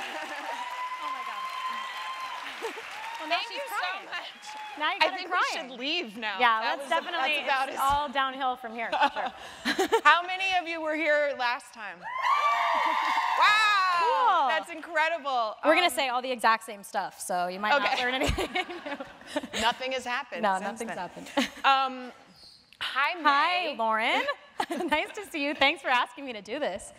oh my God. well, now Thank she's you crying. so much. Now you're I think crying. we should leave now. Yeah, That let's was- definitely, That's it's all downhill from here, sure. How many of you were here last time? wow, Cool. that's incredible. We're gonna Um, say all the exact same stuff, so you might not learn anything nothing has happened. no, nothing's then. happened. Um, hi, Hi, Lauren. nice to see you. Thanks for asking me to do this.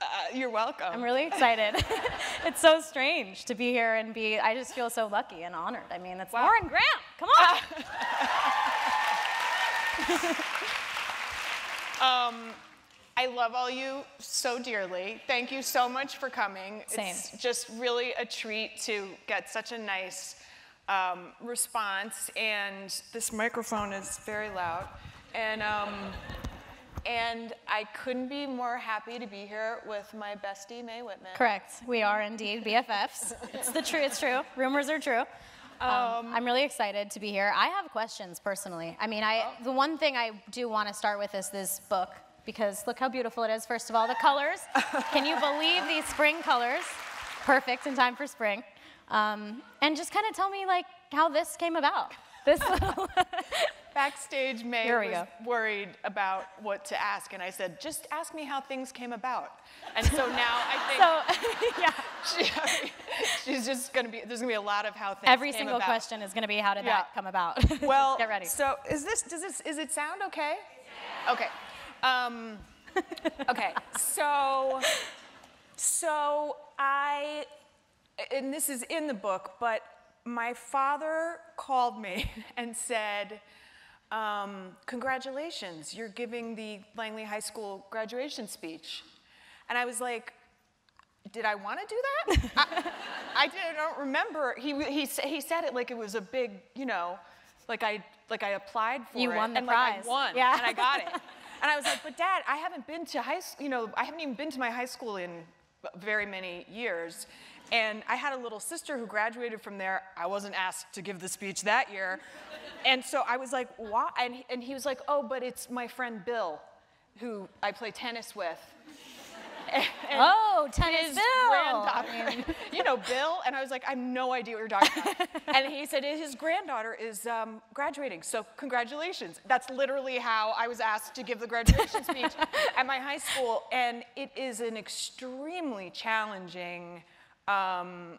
Uh, you're welcome. I'm really excited. it's so strange to be here and be, I just feel so lucky and honored. I mean, it's Wow. Lauren Graham. Come on. Um, I love all you so dearly. Thank you so much for coming. Same. It's just really a treat to get such a nice um, response. And this microphone is very loud. And, um, and I couldn't be more happy to be here with my bestie, Mae Whitman. Correct. We are indeed BFFs. It's the true. It's true. Rumors are true. Um, I'm really excited to be here. I have questions personally. I mean, I the one thing I do want to start with is this book because look how beautiful it is. First of all, the colors. Can you believe these spring colors? Perfect in time for spring. Um, and just kind of tell me like how this came about. This little Backstage, Mae Here we was go. worried about what to ask, and I said, "Just ask me how things came about." And so now I think so yeah. she, she's just gonna be. There's gonna be a lot of how things. Came about. Every single about. question is going to be how did Yeah. that come about? Well, get ready. So is this? Does this? Is it sound okay? Okay. Um, okay. So, so I, and this is in the book, but my father called me and said, um, "Congratulations, you're giving the Langley High School graduation speech," and I was like. Did I want to do that? I, I didn't, I don't remember. He, he, he said it like it was a big, you know, like I, like I applied for You it. won the and like I won, Yeah. and I got it. And I was like, but Dad, I haven't been to high school, you know, I haven't even been to my high school in very many years. And I had a little sister who graduated from there. I wasn't asked to give the speech that year. And so I was like, why? And, he- and he was like, oh, but it's my friend Bill, who I play tennis with. And Oh, tennis his Bill. granddaughter. you know, Bill. And I was like, I have no idea what you're talking about. and he said his granddaughter is um, graduating, so congratulations. That's literally how I was asked to give the graduation speech at my high school. And it is an extremely challenging um,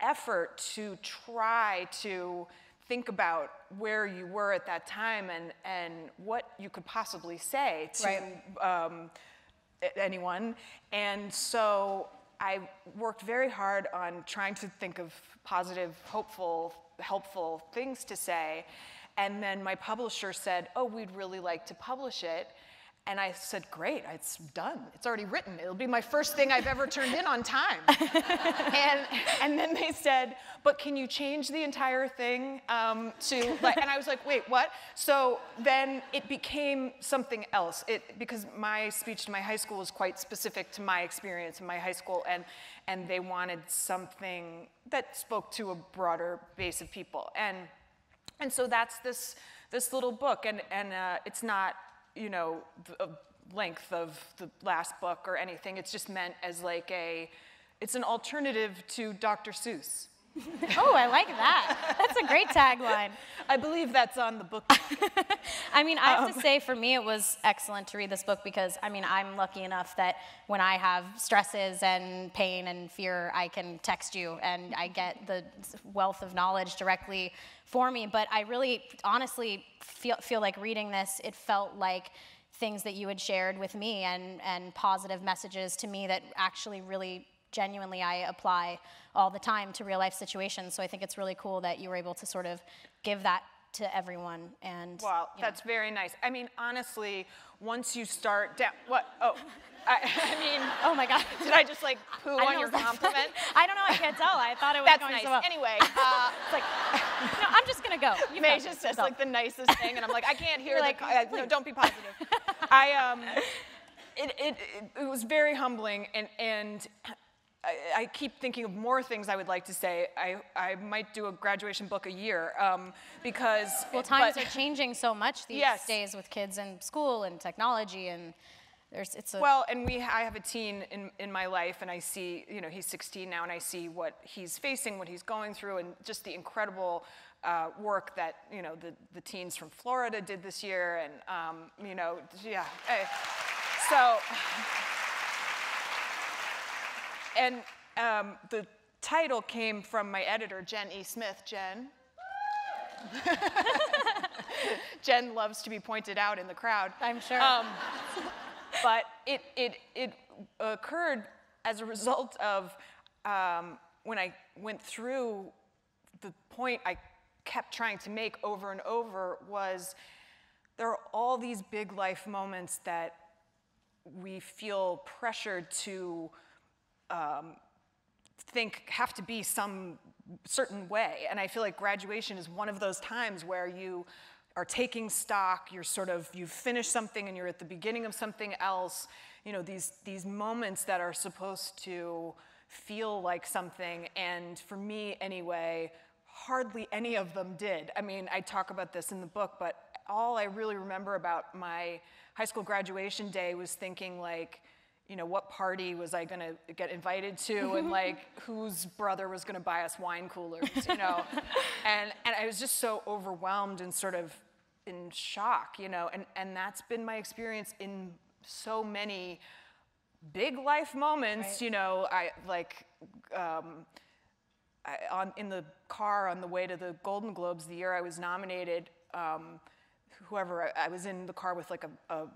effort to try to think about where you were at that time and, and what you could possibly say to Right. um, anyone. And so I worked very hard on trying to think of positive, hopeful, helpful things to say. And then my publisher said, Oh, we'd really like to publish it. And I said, Great, it's done. It's already written. It'll be my first thing I've ever turned in on time. and, and then they said, But can you change the entire thing um, to, like, and I was like, Wait, what? So then it became something else. It, because my speech to my high school was quite specific to my experience in my high school, and, and they wanted something that spoke to a broader base of people. And and so that's this this little book, and and uh, it's not you know the uh, length of the last book or anything. It's just meant as like a it's an alternative to Dr. Seuss. Oh, I like that. That's a great tagline. I believe that's on the book. I mean, I Um, have to say, for me, it was excellent to read this book because, I mean, I'm lucky enough that when I have stresses and pain and fear, I can text you and I get the wealth of knowledge directly for me. But I really, honestly, feel, feel like reading this, it felt like things that you had shared with me and, and positive messages to me that actually really genuinely I apply all the time to real life situations. So I think it's really cool that you were able to sort of give that to everyone. And Well, you know. that's very nice. I mean, honestly, once you start down, what? Oh, I, I mean, oh my God. did I just like poo on know, your compliment? I don't know. I can't tell. I thought it was That's going nice. so well. Anyway, uh, It's like, no, I'm just gonna go. You Mae just says like the nicest thing, and I'm like, I can't hear You're like, uh, no, don't be positive. I um, it, it it was very humbling, and and. I, I keep thinking of more things I would like to say. I, I might do a graduation book a year um, because Well, times but- are changing so much these Yes. days with kids in school and technology and there's it's a Well, and we, I have a teen in, in my life, and I see, you know, he's 16 now, and I see what he's facing, what he's going through, and just the incredible uh, work that, you know, the, the teens from Florida did this year, and, um, you know, yeah. eh. So, and um, the title came from my editor, Jen E. Smith. Jen? Jen loves to be pointed out in the crowd. I'm sure. Um, but it, it, it occurred as a result of um, when I went through the point I kept trying to make over and over was there are all these big life moments that we feel pressured to um, think have to be some certain way. And I feel like graduation is one of those times where you are taking stock, you're sort of, you've finished something and you're at the beginning of something else. You know, these, these moments that are supposed to feel like something. And for me, anyway, hardly any of them did. I mean, I talk about this in the book, but all I really remember about my high school graduation day was thinking, like, you know, what party was I gonna get invited to, and like whose brother was gonna buy us wine coolers, you know? and, and I was just so overwhelmed and sort of in shock, you know? And, and that's been my experience in so many big life moments, Right. you know, I like, um, I, on, in the car on the way to the Golden Globes the year I was nominated, um, whoever, I, I was in the car with like a, a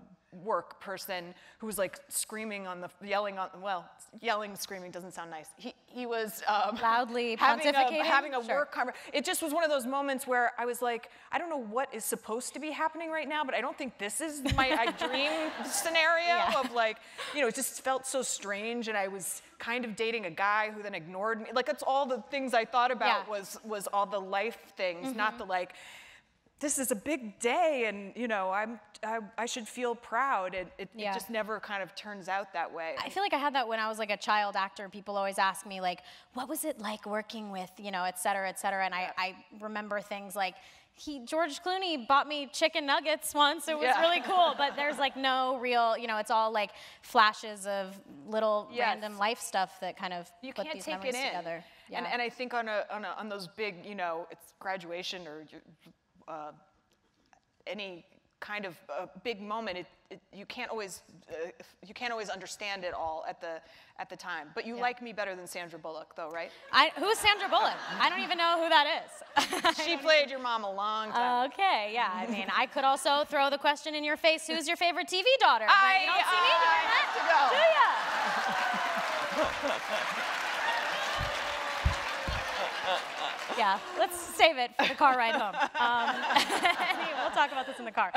work person who was like screaming on the, yelling on, well, yelling, screaming doesn't sound nice. He, he was um, Loudly having pontificating? a, having a Sure. work conver- It just was one of those moments where I was like, I don't know what is supposed to be happening right now, but I don't think this is my I dream scenario Yeah. of like, you know, it just felt so strange, and I was kind of dating a guy who then ignored me. Like that's all the things I thought about Yeah. Mm-hmm. was was all the life things, not the like. This is a big day, and you know, I'm I, I should feel proud. And it, Yeah. it just never kind of turns out that way. I feel like I had that when I was like a child actor. People always ask me like, what was it like working with, you know, et cetera, et cetera. And I, I remember things like, he, George Clooney bought me chicken nuggets once. It was Yeah. really cool, but there's like no real, you know, it's all like flashes of little Yes. random life stuff that kind of you put can't these take memories it in. together. Yeah. And, and I think on, a, on, a, on those big, you know, it's graduation or uh, any kind of uh, big moment, it, it, you can't always uh, you can't always understand it all at the at the time. But you Yeah. like me better than Sandra Bullock, though, right? I, who's Sandra Bullock? I don't even know who that is. She played your mom a long time. Okay, yeah. I mean, I could also throw the question in your face: Who's your favorite TV daughter? But I- you don't see me I doing have that, to go. do ya? yeah, let's save it for the car ride home. Um, anyway, we'll talk about this in the car.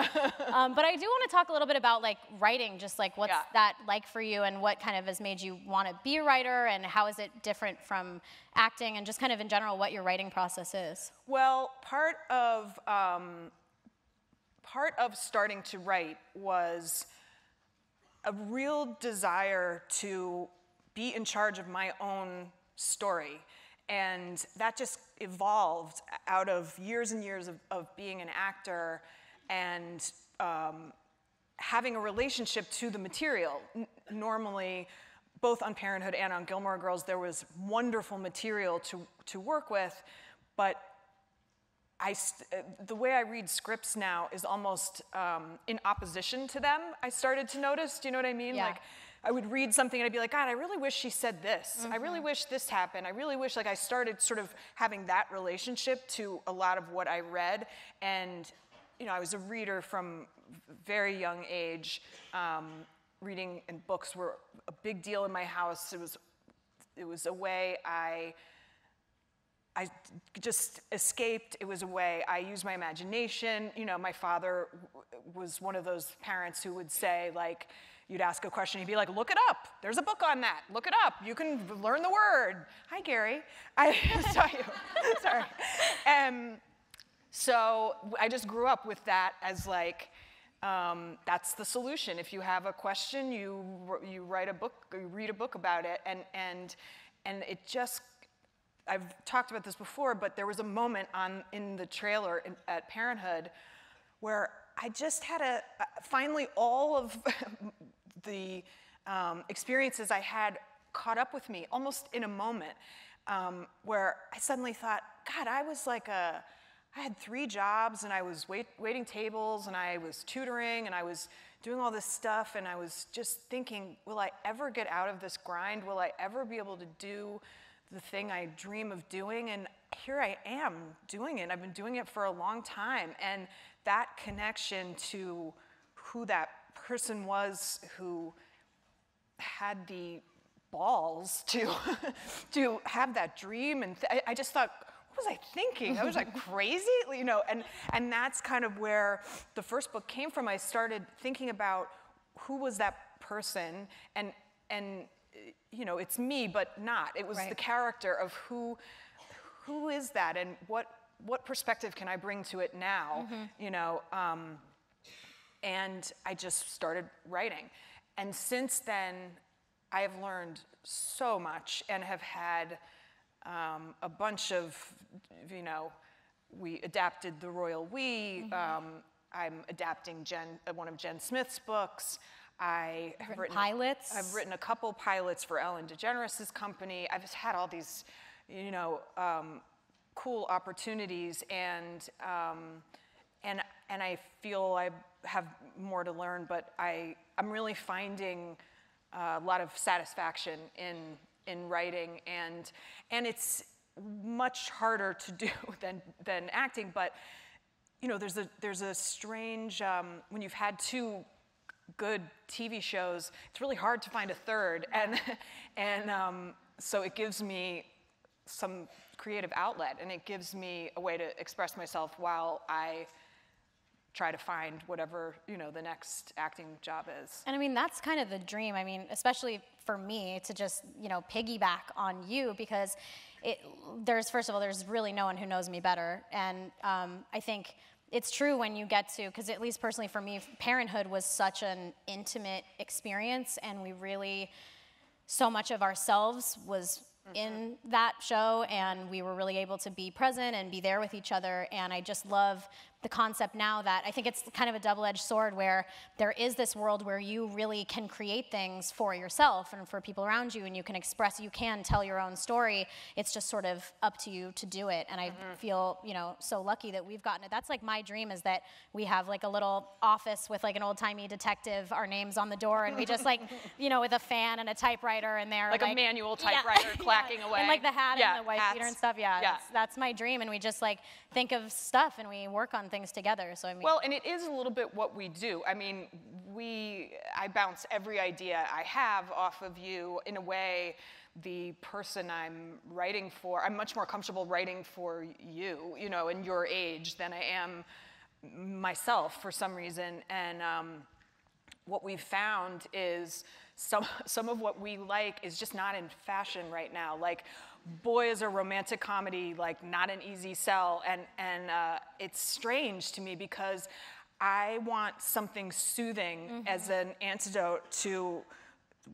Um, but I do want to talk a little bit about like writing, just like what's Yeah. that like for you, and what kind of has made you want to be a writer, and how is it different from acting, and just kind of in general what your writing process is. Well, part of um, part of starting to write was a real desire to be in charge of my own story. And that just evolved out of years and years of, of being an actor and um, having a relationship to the material. N- normally, both on Parenthood and on Gilmore Girls, there was wonderful material to, to work with, but I st- the way I read scripts now is almost um, in opposition to them. I started to notice. Do you know what I mean? Yeah. Like, I would read something and I'd be like, God, I really wish she said this. I really wish this happened. I really wish, like, I started sort of having that relationship to a lot of what I read. And, you know, I was a reader from very young age. Um, reading and books were a big deal in my house. It was, it was a way I I just escaped. It was a way I used my imagination. You know, my father w- was one of those parents who would say, like, you'd ask a question, he'd be like, look it up. There's a book on that. Look it up. You can learn the word. Hi, Gary. I saw you. Sorry. Um, so I just grew up with that as like, um, that's the solution. If you have a question, you you write a book, you read a book about it, and and and it just. I've talked about this before, but there was a moment on in the trailer in, at Parenthood where I just had a finally all of the um, experiences I had caught up with me almost in a moment um, where I suddenly thought, God, I was like a, I had three jobs and I was wait, waiting tables and I was tutoring and I was doing all this stuff and I was just thinking, will I ever get out of this grind? Will I ever be able to do the thing I dream of doing? And here I am doing it. I've been doing it for a long time. And that connection to who that person was who had the balls to, to have that dream. And th- I just thought, what was I thinking? I was like crazy, you know, and, and that's kind of where the first book came from. I started thinking about who was that person and, and you know, it's me, but not. It was Right. the character of who, who is that and what, what perspective can I bring to it now, you know? Um, and I just started writing. And since then, I have learned so much and have had um, a bunch of, you know, we adapted The Royal We. Um, I'm adapting Jen, uh, one of Jen Smith's books. I have Written written pilots? I've written a couple pilots for Ellen DeGeneres' company. I've just had all these, you know, um, cool opportunities, and um, and and I feel I have more to learn, but I I'm really finding uh, a lot of satisfaction in in writing, and and it's much harder to do than than acting, but you know, there's a there's a strange um, when you've had two good TV shows, it's really hard to find a third, and and um, so it gives me some creative outlet, and it gives me a way to express myself while I try to find whatever you know the next acting job is. And I mean, that's kind of the dream. I mean, especially for me to just, you know, piggyback on you because it, there's, first of all, there's really no one who knows me better. And um, I think it's true when you get to, because at least personally for me, parenthood was such an intimate experience and we really, so much of ourselves was in that show and we were really able to be present and be there with each other and i just love the concept now that i think it's kind of a double-edged sword where there is this world where you really can create things for yourself and for people around you and you can express you can tell your own story it's just sort of up to you to do it and i mm-hmm. feel you know so lucky that we've gotten it that's like my dream is that we have like a little office with like an old-timey detective our names on the door and we just like you know with a fan and a typewriter in there Like a manual typewriter clacking away. and like the hat Yeah, and the white beater and stuff. Yeah, Yeah. That's, that's my dream. And we just like think of stuff and we work on things together. So I mean, Well, and it is a little bit what we do. I mean, we, I bounce every idea I have off of you in a way. The person I'm writing for, I'm much more comfortable writing for you, you know, in your age than I am myself for some reason. And um, what we've found is some, some of what we like is just not in fashion right now. Like, boy, is a romantic comedy like not an easy sell, and and uh, it's strange to me because I want something soothing as an antidote to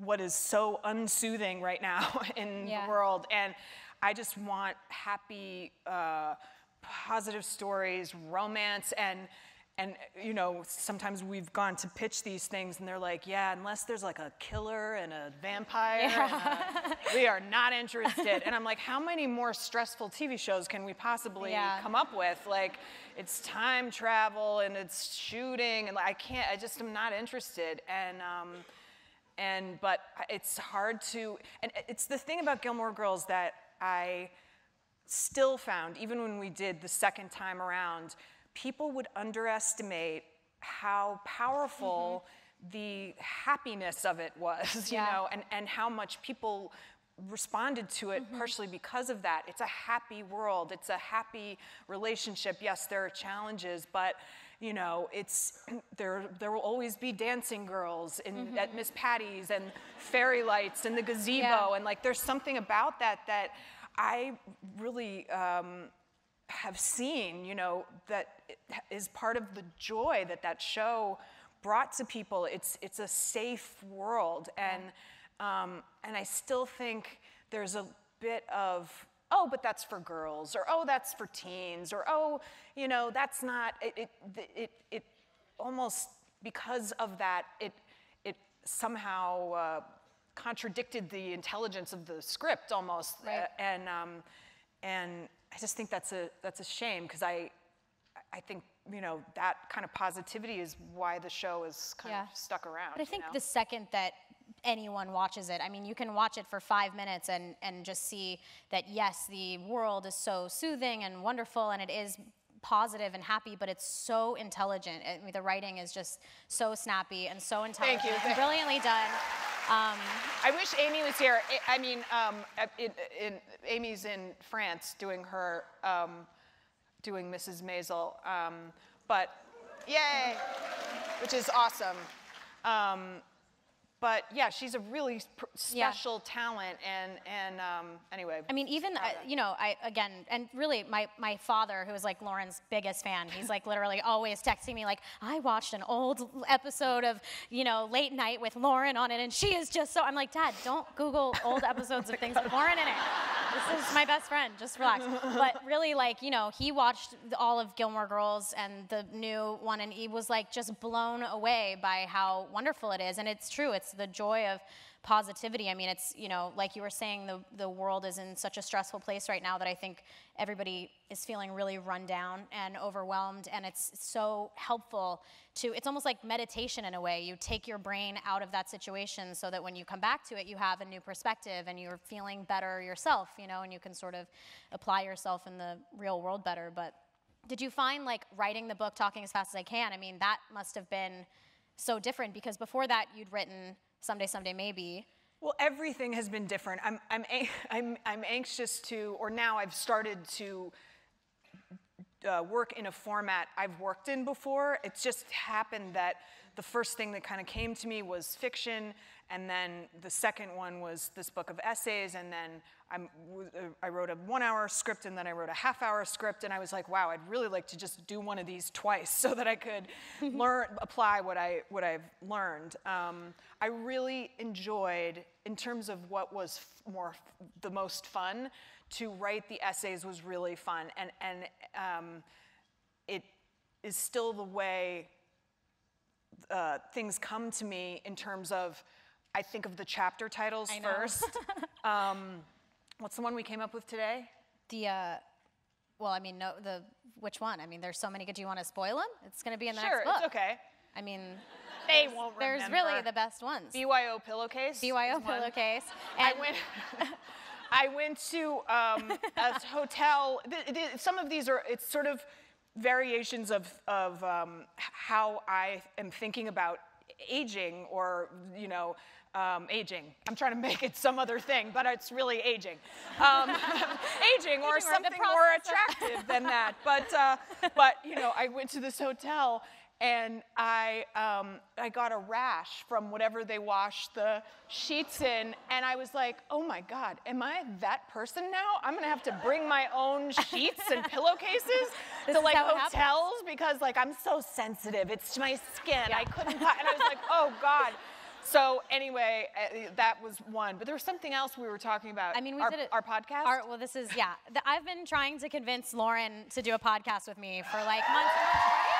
what is so unsoothing right now in Yeah. the world, and I just want happy, uh, positive stories, romance, and and you know sometimes we've gone to pitch these things and they're like, yeah, unless there's like a killer and a vampire, and a- we are not interested. And I'm like, how many more stressful TV shows can we possibly Yeah. come up with? Like, it's time travel and it's shooting, and like, I can't. I just am not interested. And um, and but it's hard to and it's the thing about Gilmore Girls that I still found even when we did the second time around people would underestimate how powerful mm-hmm. the happiness of it was you Yeah. know and and how much people responded to it mm-hmm. partially because of that. It's a happy world. It's a happy relationship. Yes there are challenges but you know it's there there will always be dancing girls in mm-hmm. at miss patty's and fairy lights and the gazebo. Yeah. and like there's something about that that i really um, have seen you know that is part of the joy that that show brought to people it's it's a safe world and um, and i still think there's a bit of oh but that's for girls or oh that's for teens or oh you know that's not it it it, it almost because of that it it somehow uh, contradicted the intelligence of the script almost. Right. Uh, and, um, and I just think that's a, that's a shame because I, I think, you know, that kind of positivity is why the show is kind Yeah. of stuck around. But I think you know? the second that anyone watches it, I mean, you can watch it for five minutes and, and just see that, yes, the world is so soothing and wonderful and it is positive and happy, but it's so intelligent. I mean, the writing is just so snappy and so intelligent. you. and Brilliantly done. Um, I wish Amy was here. I- I mean, um, in, in, Amy's in France doing her, um, doing Mrs. Maisel, um, but yay, which is awesome. But yeah, she's a really pr- Yeah. special talent, and and um, anyway. I mean, even uh, you know, I again, and really, my my father, who is like Lauren's biggest fan, he's like literally always texting me like, I watched an old episode of you know Late Night with Lauren on it, and she is just so. I'm like, Dad, don't Google old episodes of things with Lauren in it. This is my best friend. Just relax. But really, like you know, he watched all of Gilmore Girls and the new one, and he was like just blown away by how wonderful it is. And it's true. It's the joy of positivity. I mean, it's, you know, like you were saying, the, the world is in such a stressful place right now that I think everybody is feeling really run down and overwhelmed. And it's so helpful to, it's almost like meditation in a way. You take your brain out of that situation so that when you come back to it, you have a new perspective and you're feeling better yourself, you know, and you can sort of apply yourself in the real world better. But did you find like writing the book, Talking as Fast as I Can? I mean, that must have been so different because before that you'd written Someday, Someday, Maybe. Well, everything has been different. I'm, I'm, I'm, I'm anxious to, or now I've started to uh, work in a format I've worked in before. It's just happened that the first thing that kind of came to me was fiction, and then the second one was this book of essays, and then I'm, I wrote a one hour script, and then I wrote a half hour script, and I was like, wow, I'd really like to just do one of these twice so that I could learn, apply what, I, what I've learned. Um, I really enjoyed, in terms of what was more the most fun, to write the essays was really fun, and, and um, it is still the way uh, things come to me in terms of I think of the chapter titles I know. first. um, what's the one we came up with today? The, uh, well, I mean, no, the, which one? I mean, there's so many good. Do you want to spoil them? It's going to be in the sure, next book. it's okay. I mean, They won't there's really the best ones. BYO pillowcase. BYO pillowcase. I went. I went to um, a hotel. Some of these are. It's sort of variations of of um, how I am thinking about aging, or you know. Um, aging. I'm trying to make it some other thing, but it's really aging. Um, aging, or Aging or something more attractive than that. But, uh, but you know, I went to this hotel and I, um, I got a rash from whatever they washed the sheets in, and I was like, oh my God, am I that person now? I'm gonna have to bring my own sheets and pillowcases to like how it happens. hotels because like I'm so sensitive. It's to my skin. I couldn't, and I was like, oh God. So anyway, uh, that was one. But there was something else we were talking about. I mean, we our, did it. our podcast. Our, well, this is yeah. The, I've been trying to convince Lauren to do a podcast with me for like months and months. Right?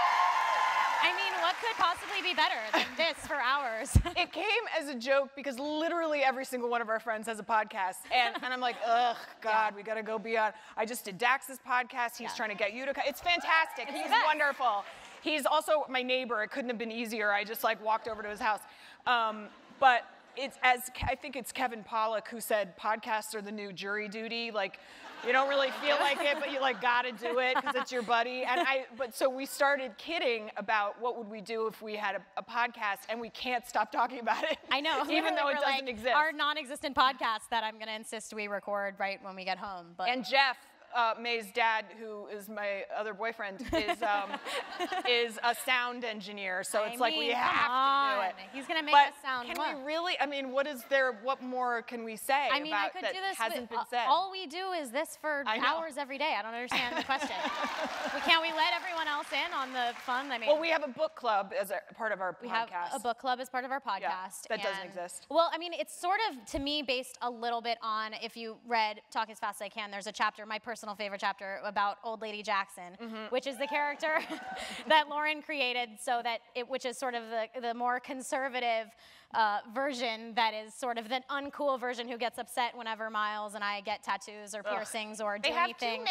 I mean, what could possibly be better than this for hours? it came as a joke because literally every single one of our friends has a podcast. And, and I'm like, ugh, God, we gotta go beyond. I just did Dax's podcast. He's Yeah. trying to get you to come. It's fantastic. He's wonderful. He's also my neighbor. It couldn't have been easier. I just like walked over to his house. Um, but it's as I think it's Kevin Pollak who said podcasts are the new jury duty. Like, you don't really feel like it, but you like gotta do it because it's your buddy. And I, but so we started kidding about what would we do if we had a, a podcast, and we can't stop talking about it. I know. even though it doesn't like, exist. Our non-existent podcast that I'm going to insist we record right when we get home. But and Jeff, uh, Mae's dad, who is my other boyfriend, is um, is a sound engineer. So I it's like we mean, have to do it. He's gonna make but us sound Can what? we really? I mean, what is there? What more can we say I mean, I about could that do this. hasn't but been said? All we do is this for hours every day. I don't understand the question. we, can't we let everyone else in on the fun? I mean, well, we have a book club as a part of our We podcast. have a book club as part of our podcast. that doesn't exist. Well, I mean, it's sort of, to me, based a little bit on if you read Talk as Fast as I Can, there's a chapter, my personal personal favorite chapter about Old Lady Jackson, Mm-hmm. which is the character that Lauren created, so that it, which is sort of the, the more conservative uh, version that is sort of the uncool version who gets upset whenever Miles and I get tattoos or piercings or do They have anything.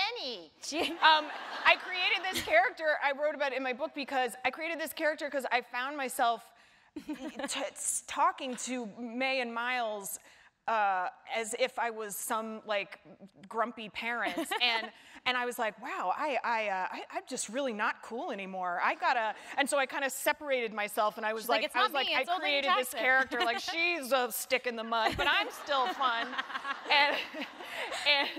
too many. Um, I created this character. I wrote about it in my book because I created this character because I found myself t- talking to Mae and Miles uh, as if I was some like grumpy parent, and and I was like, wow, I I, uh, I I'm just really not cool anymore. I gotta, and so I kind of separated myself, and I was She's like, like, "It's I was like, me, I it's Old created this character like she's a stick in the mud, but I'm still fun, and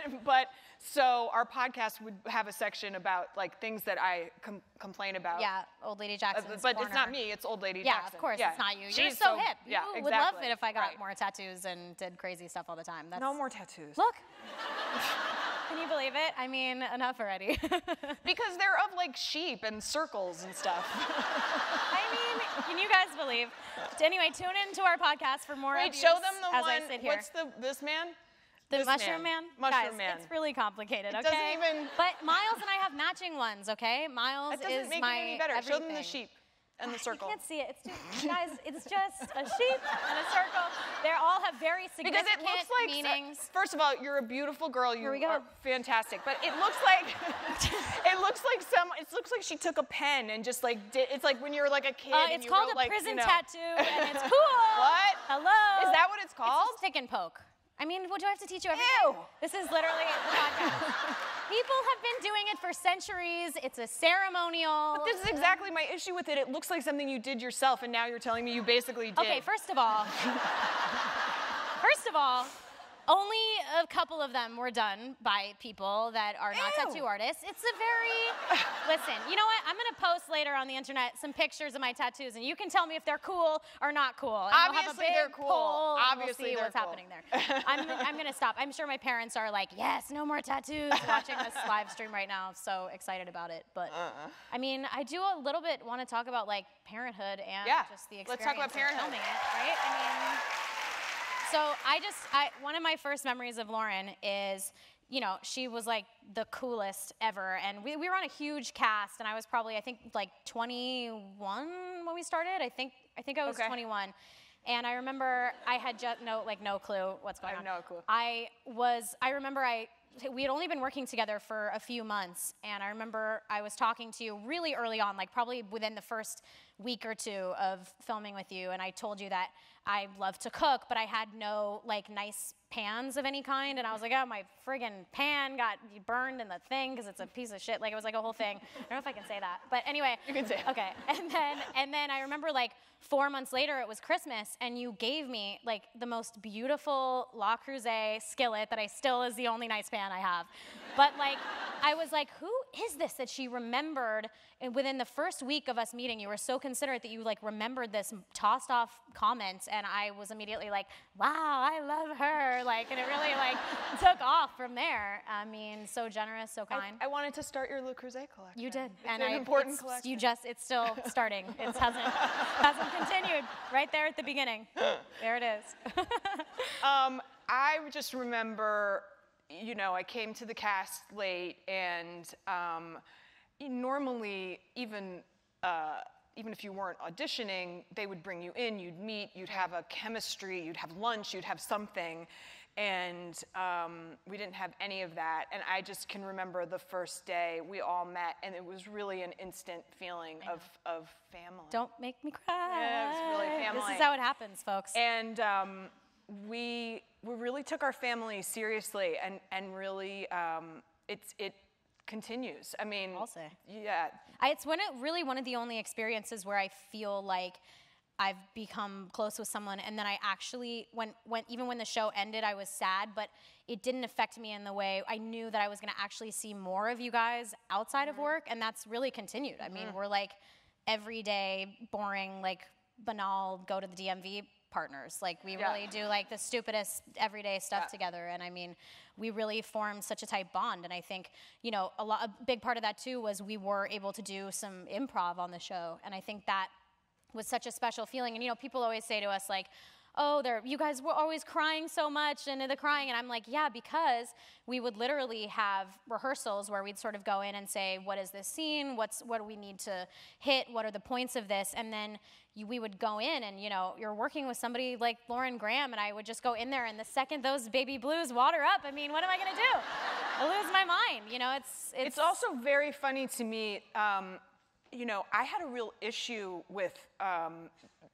and but. So our podcast would have a section about like things that I com- complain about. yeah, Old Lady Uh, Jackson. but it's not me. It's old lady Yeah, Jackson. of course, yeah. it's not you. You're She's so, hip. Yeah, you exactly. would love it if I got Right. more tattoos and did crazy stuff all the time. That's, No more tattoos. Look. Can you believe it? I mean, enough already. Because they're of like sheep and circles and stuff. I mean, can you guys believe? Anyway, tune into our podcast for more. Wait, show them the as one. I sit here. What's the this man? The this mushroom man. man? Mushroom guys, man. It's really complicated. It okay. doesn't even- But Miles and I have matching ones. Okay, Miles That doesn't is make my it any better. Show them the sheep and the circle. You can't see it. It's just, guys, it's just a sheep and a circle. They all have very significant Because it looks like meanings. First of all, you're a beautiful girl. You we go. are fantastic. But it looks like it looks like some. It looks like she took a pen and just like did. It's like when you're like a kid. Uh, it's called wrote, a like, prison you know, tattoo, and it's cool. What? Hello. Is that what it's called? It's stick and poke. I mean, what do I have to teach you everything? Ew. This is literally the podcast. People have been doing it for centuries. It's a ceremonial. But this is exactly my issue with it. It looks like something you did yourself, and now you're telling me you basically did. Okay, first of all, first of all, only a couple of them were done by people that are not Ew. tattoo artists. It's a very listen. You know what? I'm gonna post later on the internet some pictures of my tattoos, and you can tell me if they're cool or not cool. And we'll have a Obviously big they're cool. poll, Obviously we'll see what's cool. happening there. I'm, I'm gonna stop. I'm sure my parents are like, yes, no more tattoos, watching this live stream right now. So excited about it. But Uh-uh. I mean, I do a little bit want to talk about like parenthood and Yeah, just the let's experience talk about of parenthood. filming it, right? I mean, so I just, I, one of my first memories of Lauren is, you know, she was like the coolest ever. And we, we were on a huge cast, and I was probably, I think, like 21 when we started. I think, I think I was Okay. 21. And I remember I had just no, like, no clue what's going have on. no clue. I was, I remember I, we had only been working together for a few months, and I remember I was talking to you really early on, like probably within the first week or two of filming with you, and I told you that I love to cook, but I had no like nice pans of any kind, and I was like, oh, my friggin' pan got burned in the thing because it's a piece of shit. Like it was like a whole thing. I don't know if I can say that, but anyway. You can say it. Okay, and then and then I remember like four months later, it was Christmas, and you gave me like the most beautiful Le Creuset skillet that I still is the only nice pan I have. But like, I was like, who is this that she remembered? And within the first week of us meeting, you were so considerate that you like remembered this tossed off comment, and I was immediately like, wow, I love her. Like, and it really like took off from there. I mean, so generous, so kind. I wanted to start your Le Creuset collection. You did, It's and an I, important collection. You just, it's still starting. It hasn't, hasn't continued. Right there at the beginning. There it is. Um, I just remember, you know, I came to the cast late, and um, normally, even uh, even if you weren't auditioning, they would bring you in, you'd meet, you'd have a chemistry, you'd have lunch, you'd have something. And um, we didn't have any of that. And I just can remember the first day we all met, and it was really an instant feeling of, of family. Don't make me cry. Yeah, it was really family. This is how it happens, folks. And um, we we really took our family seriously, and and really um, it's it continues. I mean, I'll say. yeah, I, it's one of, really one of the only experiences where I feel like I've become close with someone, and then I actually, when, when even when the show ended, I was sad, but it didn't affect me in the way I knew that I was going to actually see more of you guys outside of mm-hmm. work, and that's really continued. I mean, mm-hmm. we're like everyday, boring, like banal, go to the DMV partners. Like we Yeah. really do like the stupidest everyday stuff Yeah. together, and I mean, we really formed such a tight bond. And I think, you know, a lot, a big part of that too was we were able to do some improv on the show, and I think that was such a special feeling. And you know, people always say to us like, oh, they're, you guys were always crying so much and the crying. And I'm like, yeah, because we would literally have rehearsals where we'd sort of go in and say, what is this scene? What's, what do we need to hit? What are the points of this? And then you, we would go in and, you know, you're working with somebody like Lauren Graham and I would just go in there and the second those baby blues water up, I mean, what am I going to do? I lose my mind. You know, it's, it's, it's also very funny to me. Um, you know, I had a real issue with um,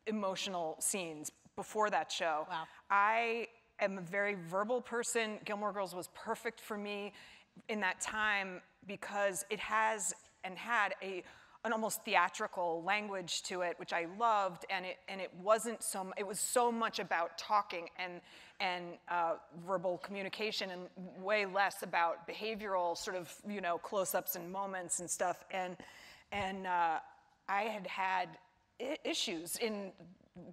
emotional scenes before that show. Wow. I am a very verbal person. Gilmore Girls was perfect for me in that time because it has and had a an almost theatrical language to it, which I loved, and it and it wasn't so it was so much about talking and and uh, verbal communication, and way less about behavioral sort of you know close-ups and moments and stuff. And and uh, I had had issues in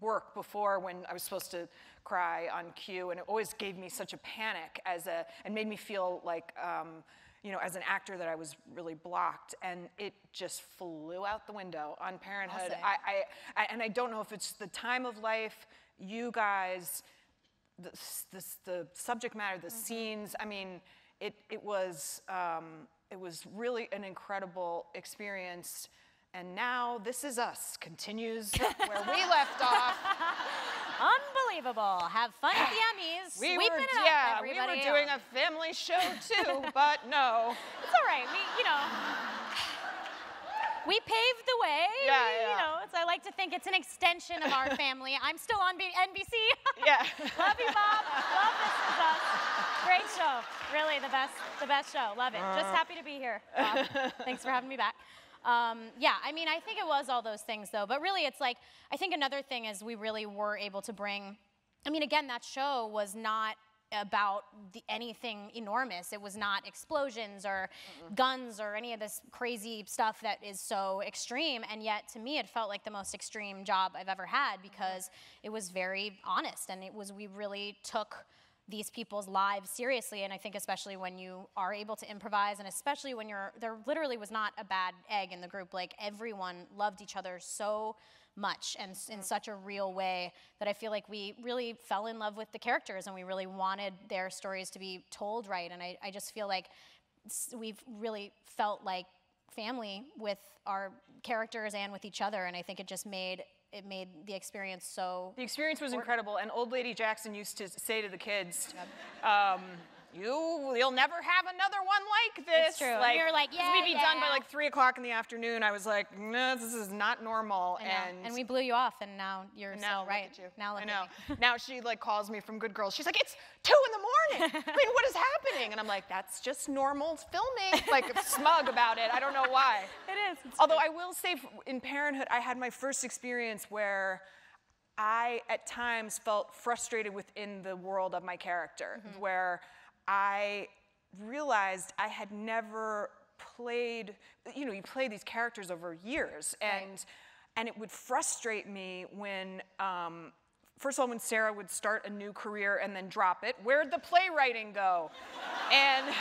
work before when I was supposed to cry on cue, and it always gave me such a panic as a, and made me feel like, um, you know, as an actor that I was really blocked, and it just flew out the window on Parenthood. I, I, I, and I don't know if it's the time of life, you guys, the, the, the subject matter, the mm-hmm. scenes. I mean, it, it was, um, it was really an incredible experience. And now This Is Us continues where we left off. Unbelievable. Have fun at the Emmys. We Sweeping were, it yeah, up, everybody. we were doing a family show too, but no. It's all right. We, you know, we paved the way. Yeah, we, yeah. You know, I like to think it's an extension of our family. I'm still on B- NBC. yeah. Love you, Bob. Love This Is Us. Great show. Really, the best, the best show. Love it. Uh. Just happy to be here. Bob. Thanks for having me back. Um, yeah, I mean, I think it was all those things though. But really, it's like, I think another thing is we really were able to bring, I mean, again, that show was not about the, anything enormous. It was not explosions or mm guns or any of this crazy stuff that is so extreme. And yet, to me, it felt like the most extreme job I've ever had because it was very honest and it was, we really took these people's lives seriously and i think especially when you are able to improvise and especially when you're there literally was not a bad egg in the group. Like everyone loved each other so much and in such a real way that i feel like we really fell in love with the characters and we really wanted their stories to be told right. And i, I just feel like we've really felt like family with our characters and with each other and i think it just made it made the experience so. The experience was important. incredible, and old lady Jackson used to say to the kids, um, you you'll never have another one like this. It's true. Like, You're like, yeah, we'd be yeah. done by like three o'clock in the afternoon. I was like, no, this is not normal. And and we blew you off, and now you're now so right. you. Now look I know. now she like calls me from Good Girls. She's like, it's two in the morning. I mean, what is happening? And I'm like, that's just normal filming. Like smug about it. I don't know why. It is. Although I will say, in Parenthood, I had my first experience where. I, at times, felt frustrated within the world of my character, mm-hmm. where I realized I had never played, you know, you play these characters over years, and right. and it would frustrate me when. Um, first of all, when Sarah would start a new career and then drop it, where'd the playwriting go? and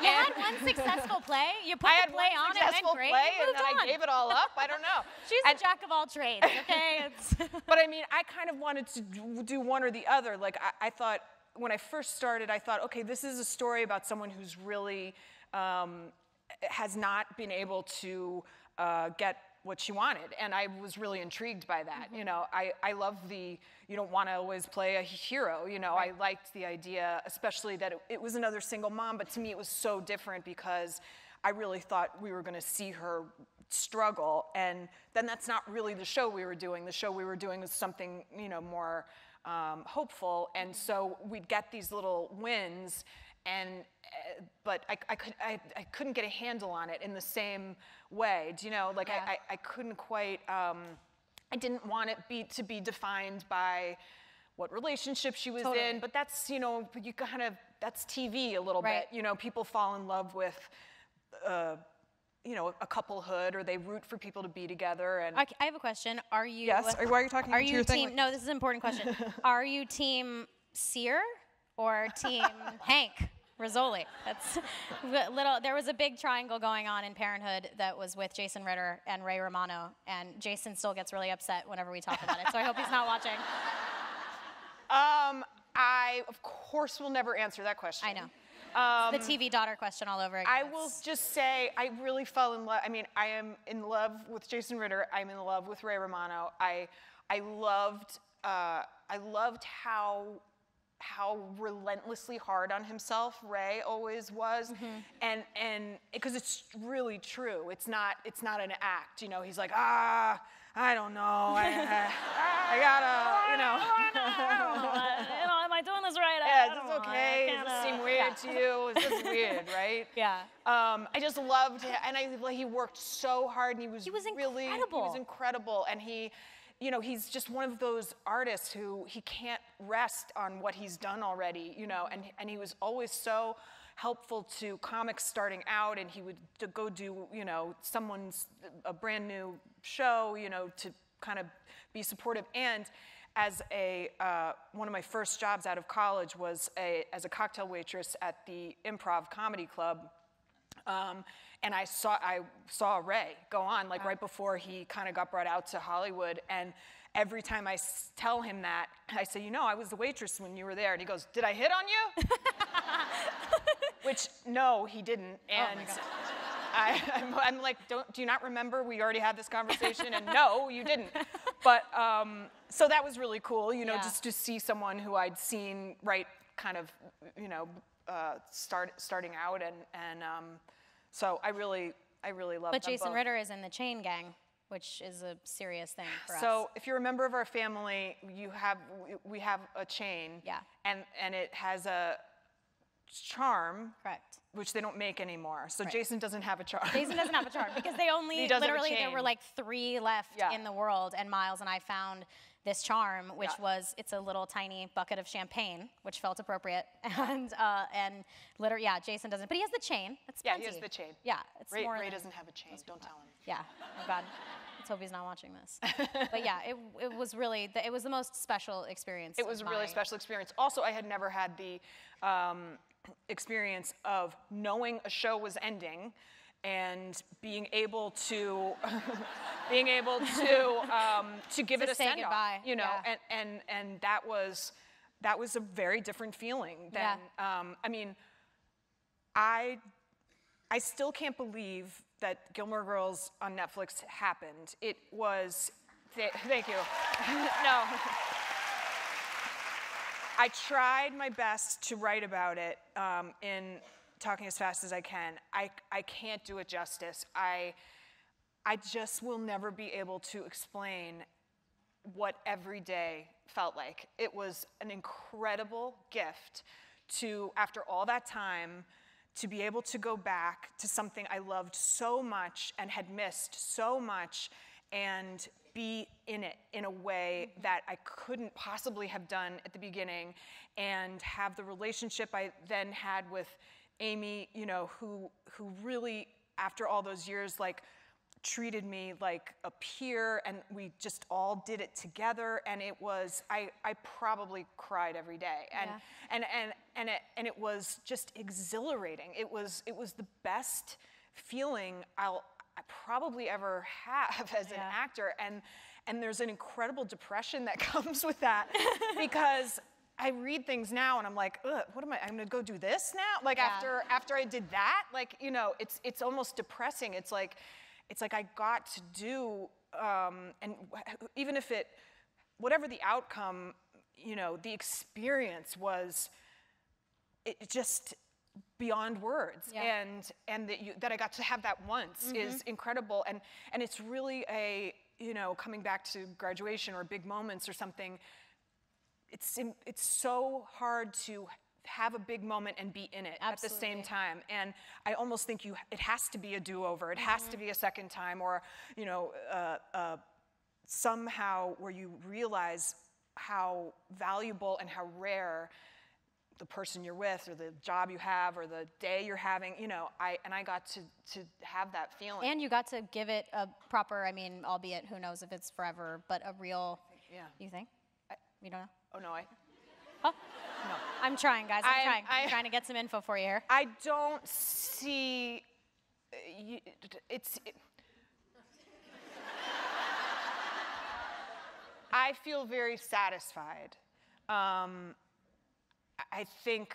You had one successful play. You put I the play on. It went great. Play, and then on. I gave it all up. I don't know. She's and, a jack of all trades. Okay. but I mean, I kind of wanted to do one or the other. Like I, I thought when I first started, I thought, okay, this is a story about someone who's really um, has not been able to uh, get what she wanted. And I was really intrigued by that. Mm-hmm. You know, I, I love the, you don't want to always play a hero. You know, right. I liked the idea, especially that it, it was another single mom, but to me it was so different because I really thought we were going to see her struggle. And then that's not really the show we were doing. The show we were doing was something, you know, more um, hopeful. And so we'd get these little wins and uh, but I, I, could, I, I couldn't get a handle on it in the same way. Do you know, like yeah. I, I, I, couldn't quite, um, I didn't want it be, to be defined by what relationship she was totally. in, but that's, you know, you kind of, that's TV a little right. bit. You know, people fall in love with, uh, you know, a couplehood, or they root for people to be together. And I, I have a question. Are you? Yes. Why are you talking? Are you team? Like no, this is an important question. are you team Cyr or team Hank? Rizzoli. That's little. There was a big triangle going on in Parenthood that was with Jason Ritter and Ray Romano, and Jason still gets really upset whenever we talk about it. So I hope he's not watching. Um, I of course will never answer that question. I know. The TV daughter question all over again. Um, I will just say I really fell in love. I mean, I am in love with Jason Ritter. I'm in love with Ray Romano. I I loved uh, I loved how how relentlessly hard on himself Ray always was, and and because it's really true. It's not it's not an act. You know, he's like ah. I don't know. I, I, I gotta, you know. you know, am I this right? Yeah, is this okay? Does this seem weird to you? Is this weird, right? Yeah. Um, I just loved him, and I like, he worked so hard, and he was He was really he incredible. was incredible, and he, you know, he's just one of those artists who he can't rest on what he's done already, you know, and and he was always so helpful to comics starting out, and he would to go do, you know, someone's a brand new show, you know, to kind of be supportive and. As a uh, one of my first jobs out of college was a, as a cocktail waitress at the Improv Comedy Club, um, and I saw I saw Ray go on like right before he kind of got brought out to Hollywood. And every time I s- tell him that, I say, you know, I was the waitress when you were there. And he goes, Did I hit on you? Which no, he didn't. And I, I'm, I'm like, Don't do you not remember we already had this conversation? And no, you didn't. But um, so that was really cool, you know, Yeah. just to see someone who I'd seen right kind of, you know, uh, start starting out and and um, so I really I really love But Jason both. Ritter is in the Chain Gang, which is a serious thing for us. So if you're a member of our family, you have we- we have a chain. Yeah. And and it has a charm, Correct. which they don't make anymore. So Jason doesn't have a charm. Jason doesn't have a charm because they only He does have a literally there were like three left Yeah. in the world, and Miles and I found this charm, which Yeah. was it's a little tiny bucket of champagne, which felt appropriate, and uh, and literally yeah, Jason doesn't, but he has the chain. It's Yeah, he has the chain. Yeah, it's Ray, more Ray doesn't have a chain. Don't tell him. Yeah. Oh God. Let's hope he's not watching this. but yeah, it, it was really the, it was the most special experience. It was a really special experience. Also, I had never had the um, experience of knowing a show was ending and being able to being able to um, to give To it a send goodbye, off, you know, yeah. and, and and that was that was a very different feeling than um, I mean, I I still can't believe that Gilmore Girls on Netflix happened. It was th- thank you. no. I tried my best to write about it um, in talking as fast as I can. I, I can't do it justice. I, I just will never be able to explain what every day felt like. It was an incredible gift to, after all that time, to be able to go back to something I loved so much and had missed so much and be in it in a way mm-hmm. that I couldn't possibly have done at the beginning and have the relationship I then had with Amy, you know, who who really after all those years like treated me like a peer and we just all did it together and it was I, I probably cried every day. And Yeah. and and and it, and it was just exhilarating. It was it was the best feeling I'll I probably ever have as an actor and and there's an incredible depression that comes with that because I read things now and I'm like, Ugh, what am I? I'm gonna go do this now? Like Yeah. after after I did that, like you know, it's it's almost depressing. It's like it's like I got to do, um, and even if it, whatever the outcome, you know, the experience was, it just beyond words, Yeah. and and that you that I got to have that once is incredible, and and it's really a you know coming back to graduation or big moments or something. It's it's so hard to have a big moment and be in it at the same time. And i almost think you it has to be a do-over. It has to be a second time or you know uh, uh, somehow where you realize how valuable and how rare the person you're with or the job you have or the day you're having you know i and i got to to have that feeling And you got to give it a proper, I mean, albeit who knows if it's forever, but a real. Yeah. You think? you don't know? oh no i Oh. no I'm trying, guys. I'm I- trying. I'm trying to get some info for you here. I don't see. uh, It's. it- I feel very satisfied Um, I think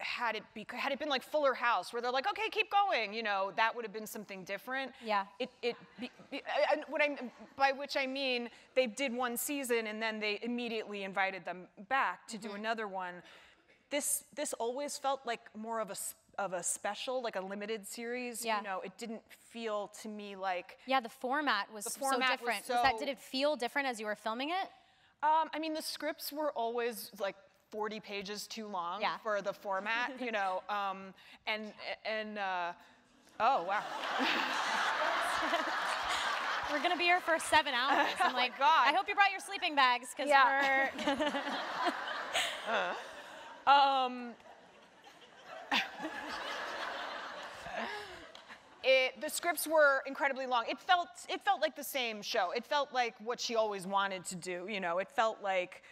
had it be, had it been like Fuller House, where they're like, okay, keep going, you know, that would have been something different. Yeah. It, it, be, be, I, what I, by which I mean, they did one season and then they immediately invited them back to do Mm-hmm. another one. This, this always felt like more of a, of a special, like a limited series. Yeah. You know, it didn't feel to me like, Yeah, the format was format so was different. Was that, did it feel different as you were filming it? Um, I mean, the scripts were always like 40 pages too long Yeah. for the format, you know, um, and and uh, oh wow, We're gonna be here for seven hours. I'm like, Oh God. I hope you brought your sleeping bags because Yeah. we're. um, it, the scripts were incredibly long. It felt it felt like the same show. It felt like what she always wanted to do. You know, it felt like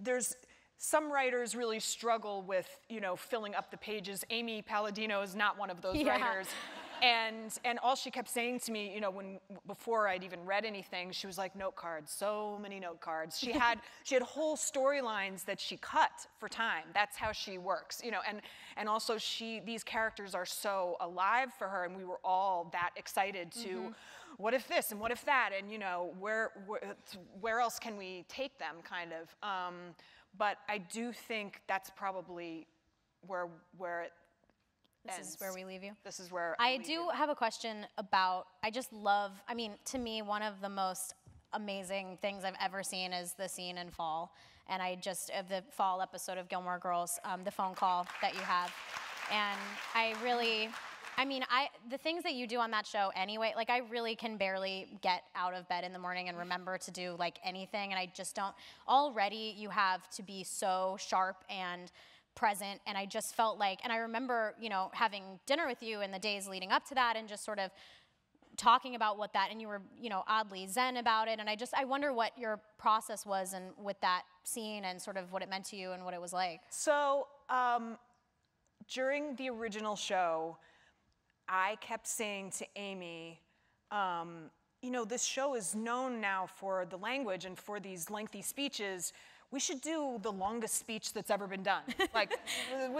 there's some writers really struggle with you know filling up the pages. Amy Palladino is not one of those Yeah. writers. And, and all she kept saying to me, you know, when before I'd even read anything, she was like, note cards, so many note cards. She had she had whole storylines that she cut for time. That's how she works, you know. And and also she these characters are so alive for her, and we were all that excited to, what if this and what if that, and you know, where where, where else can we take them, kind of. Um, but I do think that's probably where where it This is where we leave you. This is where I do you. have a question about. I just love. I mean, to me, one of the most amazing things I've ever seen is the scene in Fall, and I just of the fall episode of Gilmore Girls, um, the phone call that you have, and I really. I mean, I the things that you do on that show anyway, like I really can barely get out of bed in the morning and remember to do like anything and I just don't already you have to be so sharp and present and I just felt like and I remember, you know, having dinner with you in the days leading up to that and just sort of talking about what that and you were, you know, oddly zen about it and I just I wonder what your process was and with that scene and sort of what it meant to you and what it was like. So um, during the original show, I kept saying to Amy, um, you know, this show is known now for the language and for these lengthy speeches. We should do the longest speech that's ever been done. Like,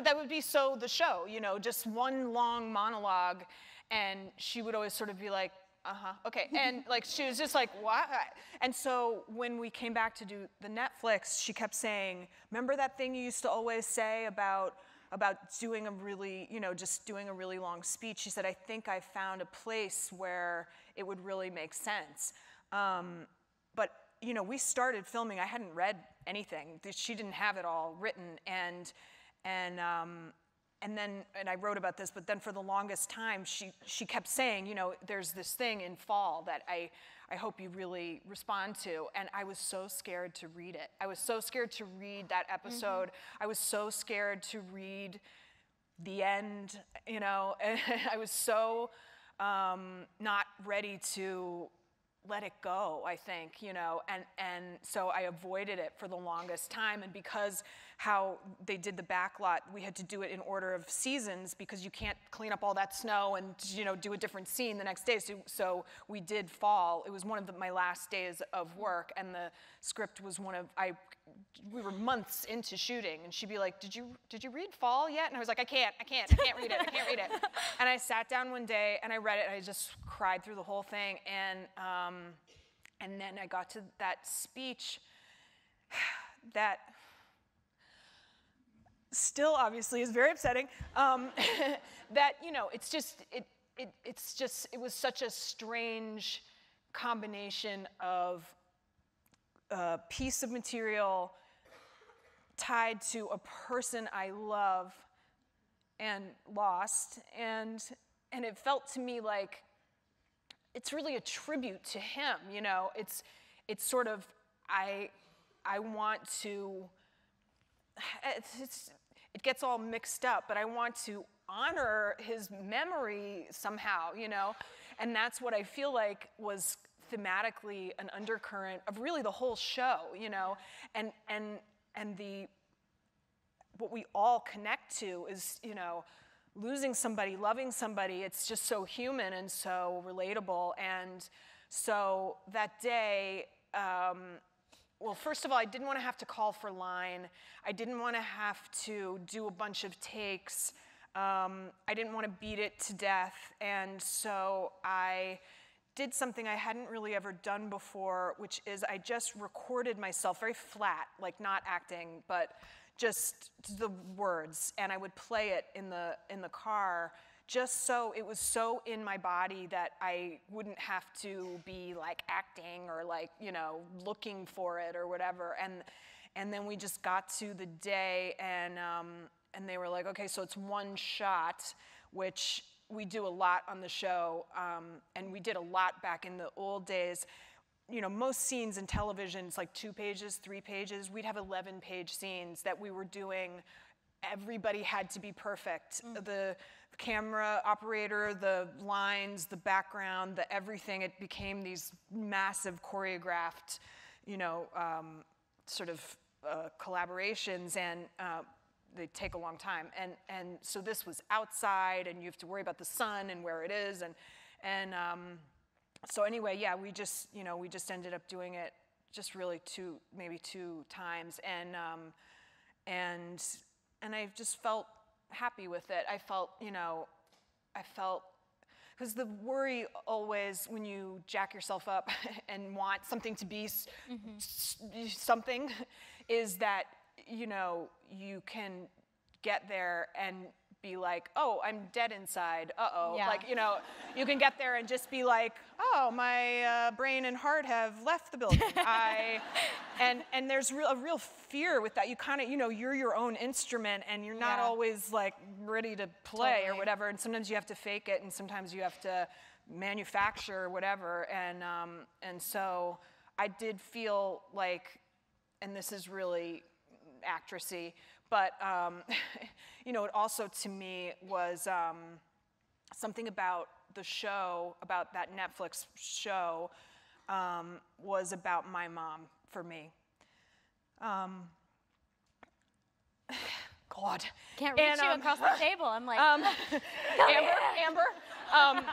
that would be so the show, you know, just one long monologue. And she would always sort of be like, uh huh, okay. And like, she was just like, what? And so when we came back to do the Netflix, she kept saying, remember that thing you used to always say about about doing a really, you know, just doing a really long speech. She said, I think I found a place where it would really make sense. Um, but, you know, we started filming, I hadn't read anything. She didn't have it all written. And, and, um, and then, and I wrote about this, but then for the longest time, she, she kept saying, you know, there's this thing in fall that I, I hope you really respond to. And I was so scared to read it. I was so scared to read that episode. I was so scared to read the end, you know. And I was so um, not ready to let it go, I think, you know, and, and so I avoided it for the longest time. And because how they did the backlot, we had to do it in order of seasons because you can't clean up all that snow and, you know, do a different scene the next day. So, so we did fall. It was one of the, my last days of work, and the script was one of, I, we were months into shooting, and she'd be like, did you, did you read Fall yet? And I was like, I can't, I can't, I can't read it, I can't read it. And I sat down one day and I read it, and I just cried through the whole thing. And, um, and then I got to that speech that still obviously is very upsetting. Um, that, you know, it's just, it, it, it's just, it was such a strange combination of a piece of material tied to a person I love and lost. And, and it felt to me like it's really a tribute to him, you know? It's, it's sort of, I, I want to, it's, it's, it gets all mixed up, but I want to honor his memory somehow, you know? And that's what I feel like was thematically an undercurrent of really the whole show, you know? And, and, and the, what we all connect to is, you know, losing somebody, loving somebody. It's just so human and so relatable. And so that day, um, well, first of all, I didn't want to have to call for line. I didn't want to have to do a bunch of takes. Um, I didn't want to beat it to death. And so I did something I hadn't really ever done before, which is I just recorded myself very flat, like not acting, but just the words. And I would play it in the, in the car just so it was so in my body that I wouldn't have to be like acting or like, you know, looking for it or whatever. And, and then we just got to the day and, um, and they were like, okay, so it's one shot, which we do a lot on the show, um, and we did a lot back in the old days. You know, most scenes in television, it's like two pages, three pages. We'd have 11 page scenes that we were doing. Everybody had to be perfect. Mm. The camera operator, the lines, the background, the everything. It became these massive choreographed, you know, um, sort of uh, collaborations, and uh, they take a long time. And and so this was outside, and you have to worry about the sun and where it is, and and um, so anyway, yeah, we just you know we just ended up doing it just really two maybe two times, and um, and and I just felt happy with it. I felt, you know, I felt because the worry always when you jack yourself up and want something to be mm-hmm. something is that you know you can get there and be like, oh, I'm dead inside. Uh oh. Yeah. Like, you know, you can get there and just be like, oh, my uh, brain and heart have left the building. I, and, and there's real, a real fear with that. You kind of, you know, you're your own instrument and you're not yeah. always like ready to play totally. or whatever. And sometimes you have to fake it and sometimes you have to manufacture whatever. And, um, and so I did feel like, and this is really actressy, but um, you know, it also to me was um, something about the show, about that Netflix show, um, was about my mom for me. God. Can't reach and, you um, across the table. I'm like, um, Amber, Amber. Um,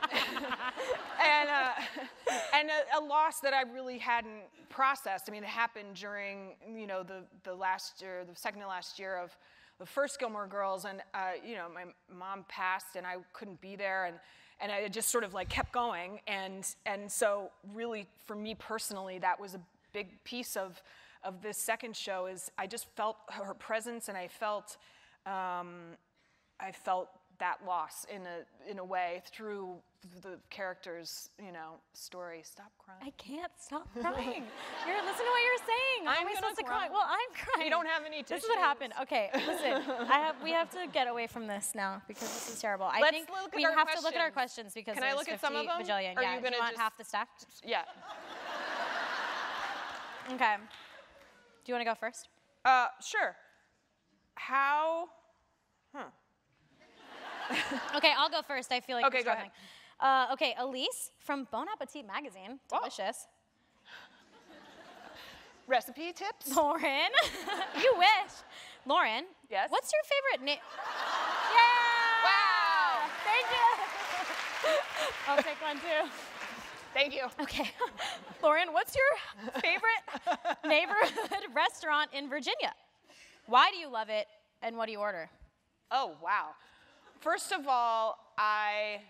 and uh, and a, a, loss that I really hadn't processed. I mean, it happened during you know the the last year, the second to last year of the first Gilmore Girls, and uh, you know my mom passed, and I couldn't be there, and and I just sort of like kept going, and and so really for me personally, that was a big piece of of this second show is I just felt her presence, and I felt. Um, I felt that loss in a in a way through the character's you know story. Stop crying. I can't stop crying. you're listen to what you're saying. I'm, supposed cry. to cry. Well, I'm crying. You don't have any tissues. This is what happened. Okay, listen. I have we have to get away from this now because this is terrible. I Let's think we have questions. to look at our questions because can I look at some of them? Bajillion. Are yeah. you Do you want half the stack? Yeah. Okay. Do you want to go first? Uh, sure. How? Huh. okay, I'll go first. I feel like okay, go ahead. Uh, okay, Elise from Bon Appetit magazine. Delicious. Recipe tips? Lauren, you wish. Lauren. Yes. What's your favorite name? Yeah. Wow. Thank you. I'll take one too. Thank you. Okay. Lauren, what's your favorite neighborhood restaurant in Virginia? Why do you love it and what do you order? Oh, wow. First of all, I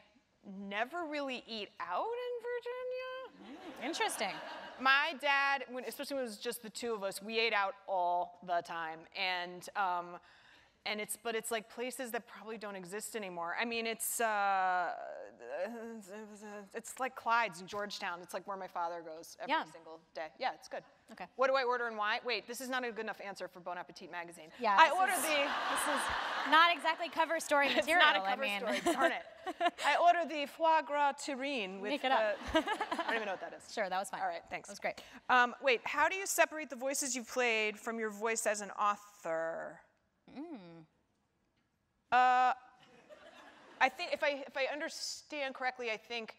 never really eat out in Virginia. Mm, interesting. My dad, when, especially when it was just the two of us, we ate out all the time. And um, and it's but it's like places that probably don't exist anymore. I mean, it's uh, it's like Clyde's in Georgetown. It's like where my father goes every yeah. single day. Yeah, it's good. Okay. What do I order and why? Wait, this is not a good enough answer for Bon Appetit magazine. Yeah. I order the. This is not exactly cover story material. it's not a cover I mean. story. Darn it. I order the foie gras terrine with. Make it up. I don't even know what that is. Sure, that was fine. All right, thanks. That was great. Um, wait, how do you separate the voices you've played from your voice as an author? Mm. Uh, I think if I if I understand correctly, I think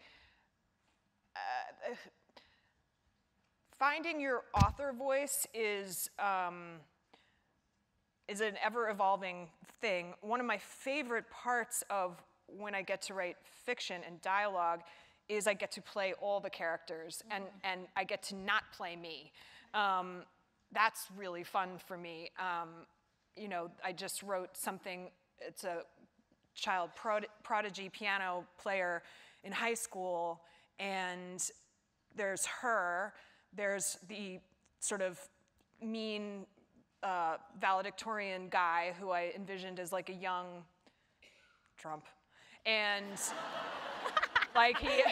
uh, finding your author voice is um, is an ever evolving thing. One of my favorite parts of when I get to write fiction and dialogue is I get to play all the characters and, and I get to not play me. Um, that's really fun for me. Um, you know, I just wrote something. It's a child prod- prodigy piano player in high school, and there's her. There's the sort of mean uh, valedictorian guy who I envisioned as like a young Trump, and like he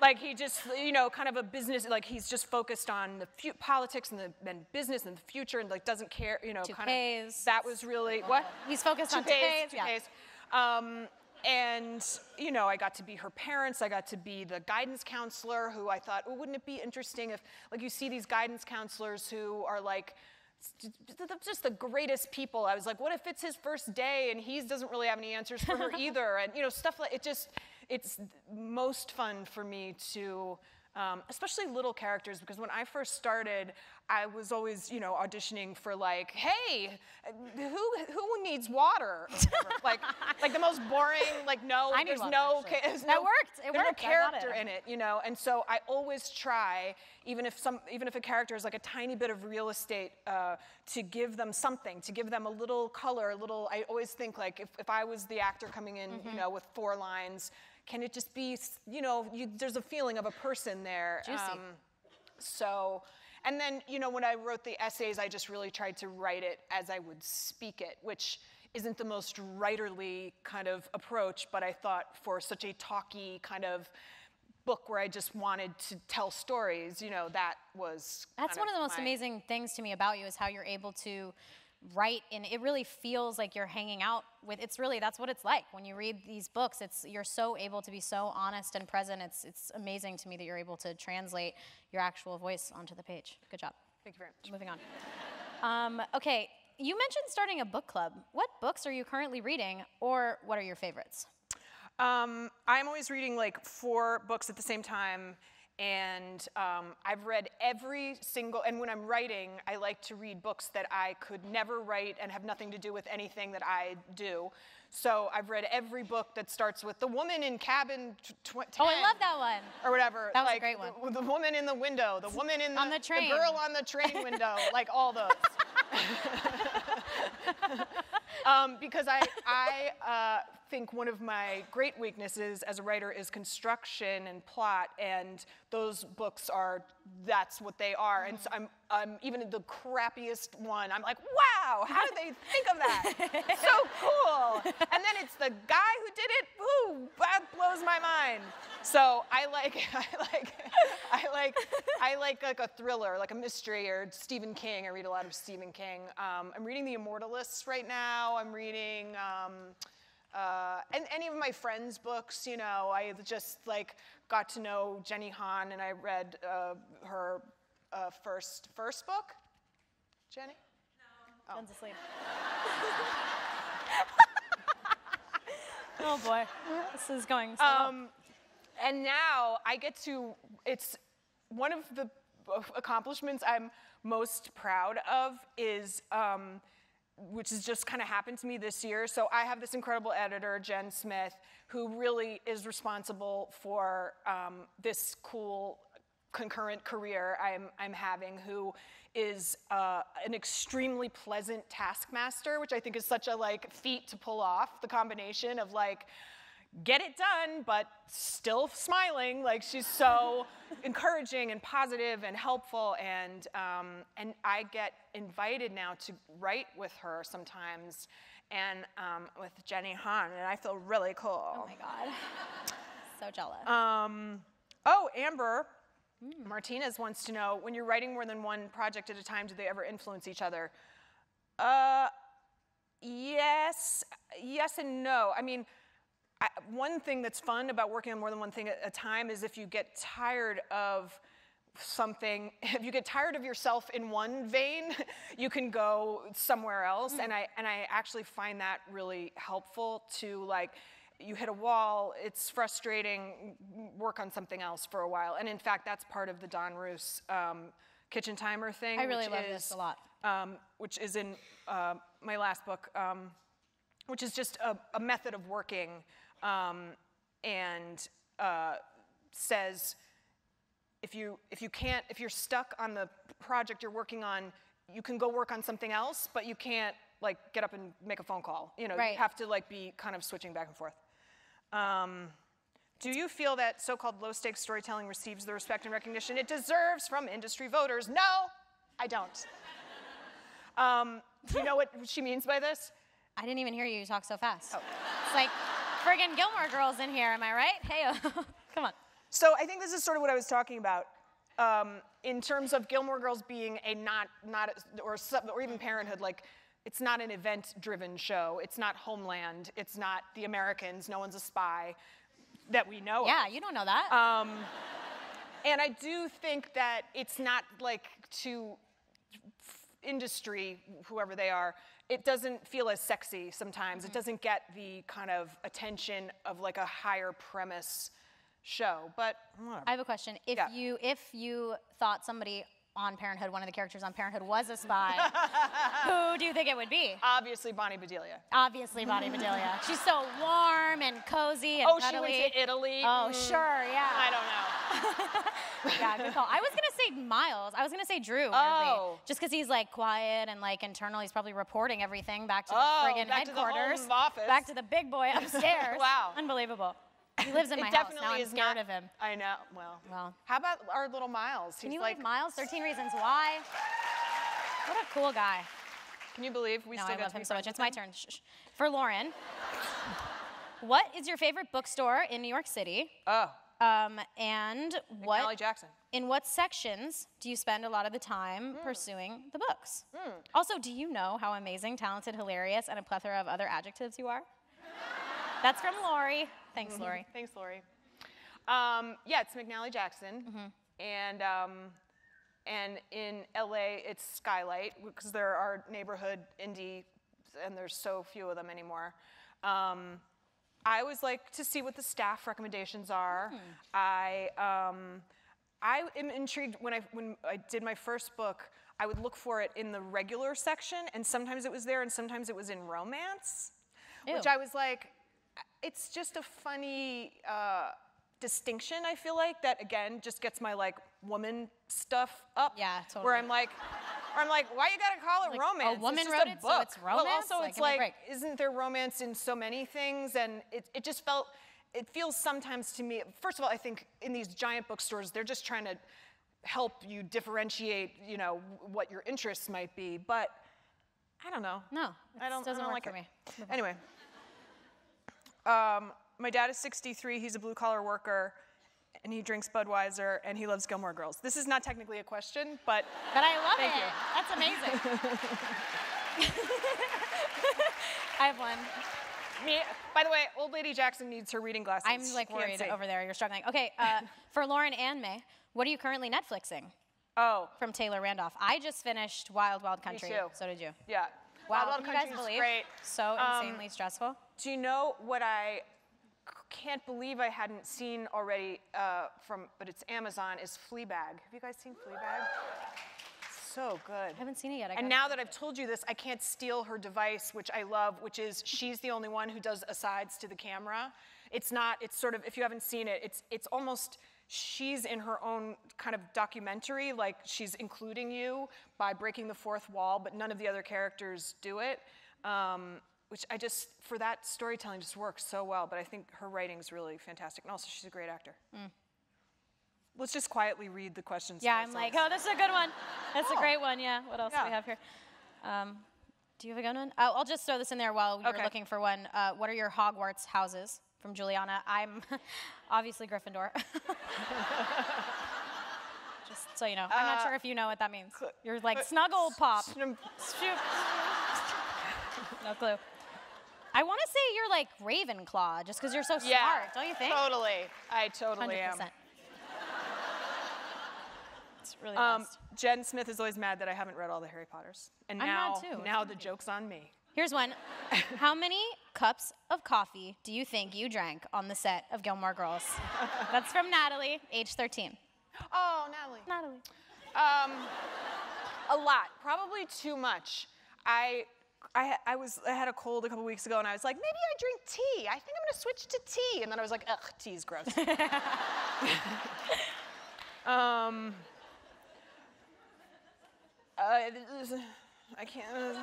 like he just you know kind of a business like he's just focused on the fu- politics and the and business and the future and like doesn't care you know kind of that was really what He's focused on toupees, toupees, yeah. Um, and you know, I got to be her parents. I got to be the guidance counselor who I thought, oh, wouldn't it be interesting if, like, you see these guidance counselors who are like just the greatest people. I was like, what if it's his first day and he doesn't really have any answers for her either? And you know, stuff like it just, it's most fun for me to. Um, especially little characters, because when I first started, I was always, you know, auditioning for like, hey, who who needs water? Like, like the most boring, like no, I need there's water, no, actually. there's That no, worked. It there's no worked. Got character it. in it, you know. And so I always try, even if some, even if a character is like a tiny bit of real estate, uh, to give them something, to give them a little color, a little. I always think like if, if I was the actor coming in, Mm-hmm. you know, with four lines, can it just be, you know, you, there's a feeling of a person there. Um, so, and then, you know, when I wrote the essays, I just really tried to write it as I would speak it, which isn't the most writerly kind of approach, but I thought for such a talky kind of book where I just wanted to tell stories, you know, that was. That's one of the most amazing things to me about you is how you're able to write and it really feels like you're hanging out with it's really that's what it's like. When you read these books it's you're so able to be so honest and present. It's it's amazing to me that you're able to translate your actual voice onto the page. Good job. Thank you very much. moving on. Um, okay you mentioned starting a book club. What books are you currently reading or what are your favorites? Um, I'm always reading like four books at the same time, and um, I've read every single. And when I'm writing, I like to read books that I could never write and have nothing to do with anything that I do. So I've read every book that starts with the woman in cabin tw- tw- 10 oh i love that one or whatever. That was a like, great one. The, the woman in the window, the woman in the, On the train. girl on the train window, like all those. um, because I, I uh, think one of my great weaknesses as a writer is construction and plot, and those books are that's what they are. And so I'm, I'm even the crappiest one. I'm like, wow, how did they think of that? so cool. And then it's the guy who did it. Ooh, that blows my mind. So I like, I like, I like, I like like a thriller, like a mystery or Stephen King. I read a lot of Stephen King. Um, I'm reading The Immortalists right now. I'm reading. Um, uh, and any of my friends' books, you know, I just like got to know Jenny Han, and I read uh, her uh, first first book. Jenny. no, Jen's asleep. oh boy, this is going so well. Um, and now I get to, it's one of the accomplishments I'm most proud of is, um, which has just kind of happened to me this year. So I have this incredible editor, Jen Smith, who really is responsible for um, this cool concurrent career I'm, I'm having, who is uh, an extremely pleasant taskmaster, which I think is such a like feat to pull off. The combination of like get it done, but still smiling. Like she's so encouraging and positive and helpful, and um, and I get invited now to write with her sometimes, and um, with Jenny Han, and I feel really cool. oh my god, so jealous. Um, oh, Amber Martinez wants to know when you're writing more than one project at a time, do they ever influence each other? Uh, yes, yes and no. I mean, I, one thing that's fun about working on more than one thing at a time is if you get tired of something, if you get tired of yourself in one vein, you can go somewhere else. And I and I actually find that really helpful to like you hit a wall, it's frustrating, work on something else for a while. And in fact, that's part of the Don Roos um, kitchen timer thing. I really love is, this a lot. Um, which is in uh, my last book, um, which is just a, a method of working um, and uh, says, if you if you can't if you're stuck on the project you're working on, you can go work on something else, but you can't like get up and make a phone call. You know, Right. you have to like be kind of switching back and forth. Um, do you feel that so-called low-stakes storytelling receives the respect and recognition it deserves from industry voters? No, I don't. Um, do you know what she means by this? I didn't even hear you talk so fast. Oh. It's like friggin' Gilmore Girls in here, am I right? Hey, come on. So I think this is sort of what I was talking about um, in terms of Gilmore Girls being a not not or sub, or even Parenthood. Like, it's not an event-driven show. It's not Homeland. It's not The Americans. No one's a spy that we know. of. Yeah, you don't know that. Um, And I do think that it's not like to industry, whoever they are, it doesn't feel as sexy sometimes. It mm-hmm. doesn't get the kind of attention of like a higher premise show. But whatever. I have a question. If Yeah. you if you thought somebody on Parenthood, one of the characters on Parenthood, was a spy, who do you think it would be? obviously Bonnie Bedelia. Obviously, Bonnie Bedelia. She's so warm and cozy and Oh, she went to Italy. Oh, Mm, sure, yeah. I don't know. yeah, good call. I was gonna say Miles. I was gonna say Drew. weirdly. Oh. just because he's like quiet and like internal. He's probably reporting everything back to the Oh, friggin' back to the headquarters, home office. back to the big boy upstairs. Wow. unbelievable. He lives in my house. definitely Now I'm is scared not, of him. I know. Well, Well. how about our little Miles? Can He's you like, Miles? 13 Reasons Why. What a cool guy. can you believe we No, still I love him so much. It's my turn. Shh, shh. For Lauren, what is your favorite bookstore in New York City? Oh, Um, and what Jackson. in what sections do you spend a lot of the time Hmm. pursuing the books? Also, do you know how amazing, talented, hilarious, and a plethora of other adjectives you are? That's from Lori. Thanks, Lori. Thanks, Lori. Um, yeah, it's McNally Jackson, Mm-hmm. and um, and in LA it's Skylight because there are neighborhood indie, and there's so few of them anymore. Um, I always like to see what the staff recommendations are. Hmm. I um, I am intrigued when I when I did my first book. I would look for it in the regular section, and sometimes it was there, and sometimes it was in romance, which Ew. I was like, it's just a funny uh, distinction. I feel like that again just gets my like woman stuff up. Yeah, totally. Where. I'm like, where I'm like, why you gotta call it Like, a romance? It's woman just wrote a it, so it's Well, romance? also Like, it's a like, isn't there romance in so many things? And it, it just felt, it feels sometimes to me. First of all, I think in these giant bookstores, they're just trying to help you differentiate, you know, what your interests might be. But I don't know. No, I don't, doesn't I don't work like for it. me. Anyway, um, my dad is 63. He's a blue collar worker, and he drinks Budweiser, and he loves Gilmore Girls. This is not technically a question, but But I love it. you. That's amazing. I have one. me. By the way, old lady Jackson needs her reading glasses. I'm like worried over there. You're struggling. Okay, uh, for Lauren and Mae, what are you currently Netflixing? Oh, From Taylor Randolph. I just finished Wild Wild Country. Me too. So did you. yeah. Wow, Wild Wild can you guys believe? great. So Um, insanely stressful. Do you know what I can't believe I hadn't seen already uh, from, but it's Amazon, is Fleabag. Have you guys seen Fleabag? So good. I haven't seen it yet. I And now that I've told you this, I can't steal her device, which I love, which is she's the only one who does asides to the camera. It's not, it's sort of, if you haven't seen it, it's, it's almost, she's in her own kind of documentary, like she's including you by breaking the fourth wall, but none of the other characters do it. Um, which I just, for that storytelling just works so well, but I think her writing's really fantastic. And also, she's a great actor. Let's just quietly read the questions. Mm. yeah, I'm like, oh, this is a good one. That's a Oh. great one. Yeah. What else do we have here? Um, do you have a good one? Oh, I'll just throw this in there while you're Okay. looking for one. Uh, what are your Hogwarts houses? From Juliana. I'm obviously Gryffindor. just so you know. I'm not Uh, sure if you know what that means. You're like uh, snuggle pop. No clue. I want to say you're like Ravenclaw, just because you're so Yeah, smart, don't you think? Totally. I totally am. 100%. It's really Um, best. Jen Smith is always mad that I haven't read all the Harry Potters. And I'm now, too. Now the joke's on me. Here's one. How many cups of coffee do you think you drank on the set of Gilmore Girls? That's from Natalie, age 13. Oh, Natalie. Natalie. Um, a lot. Probably too much. I, I, I was, I had a cold a couple weeks ago, and I was like, maybe I drink tea. I think I'm gonna switch to tea. And then I was like, ugh, tea's gross. Um, uh, I can't. uh,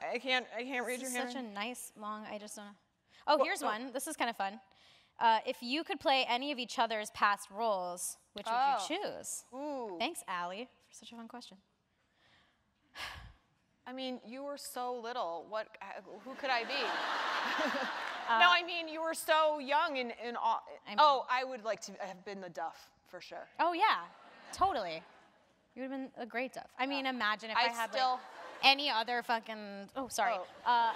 I can't. I can't read This your is such a nice long. I just don't. know. Oh, here's oh. one. This is kind of fun. Uh, if you could play any of each other's past roles, which would Oh. you choose? Ooh. Thanks, Allie, for such a fun question. I mean, you were so little. What? uh, Who could I be? no, I mean you were so young and and all. I mean- oh, I would like to have been the Duff for sure. Oh yeah, totally. You would have been a great Duff. I mean, imagine if I, I had still- like any other fucking. Oh, sorry. Oh. Uh,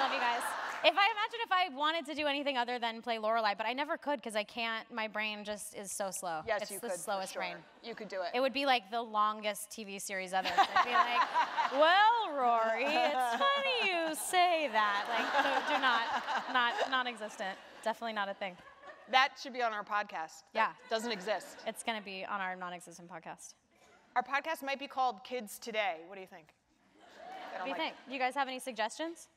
love you guys. If I imagine if I wanted to do anything other than play Lorelai, but I never could because I can't. My brain just is so slow. Yes, it's you the could. slowest sure. brain. You could do it. It would be like the longest TV series ever. I'd be like, well, Rory, it's funny you say that. Like, do, do not, not, non-existent. Definitely not a thing. that should be on our podcast. That Yeah. Doesn't exist. It's gonna be on our non-existent podcast. Our podcast might be called Kids Today. What do you think? What don't you like- think? You guys have any suggestions?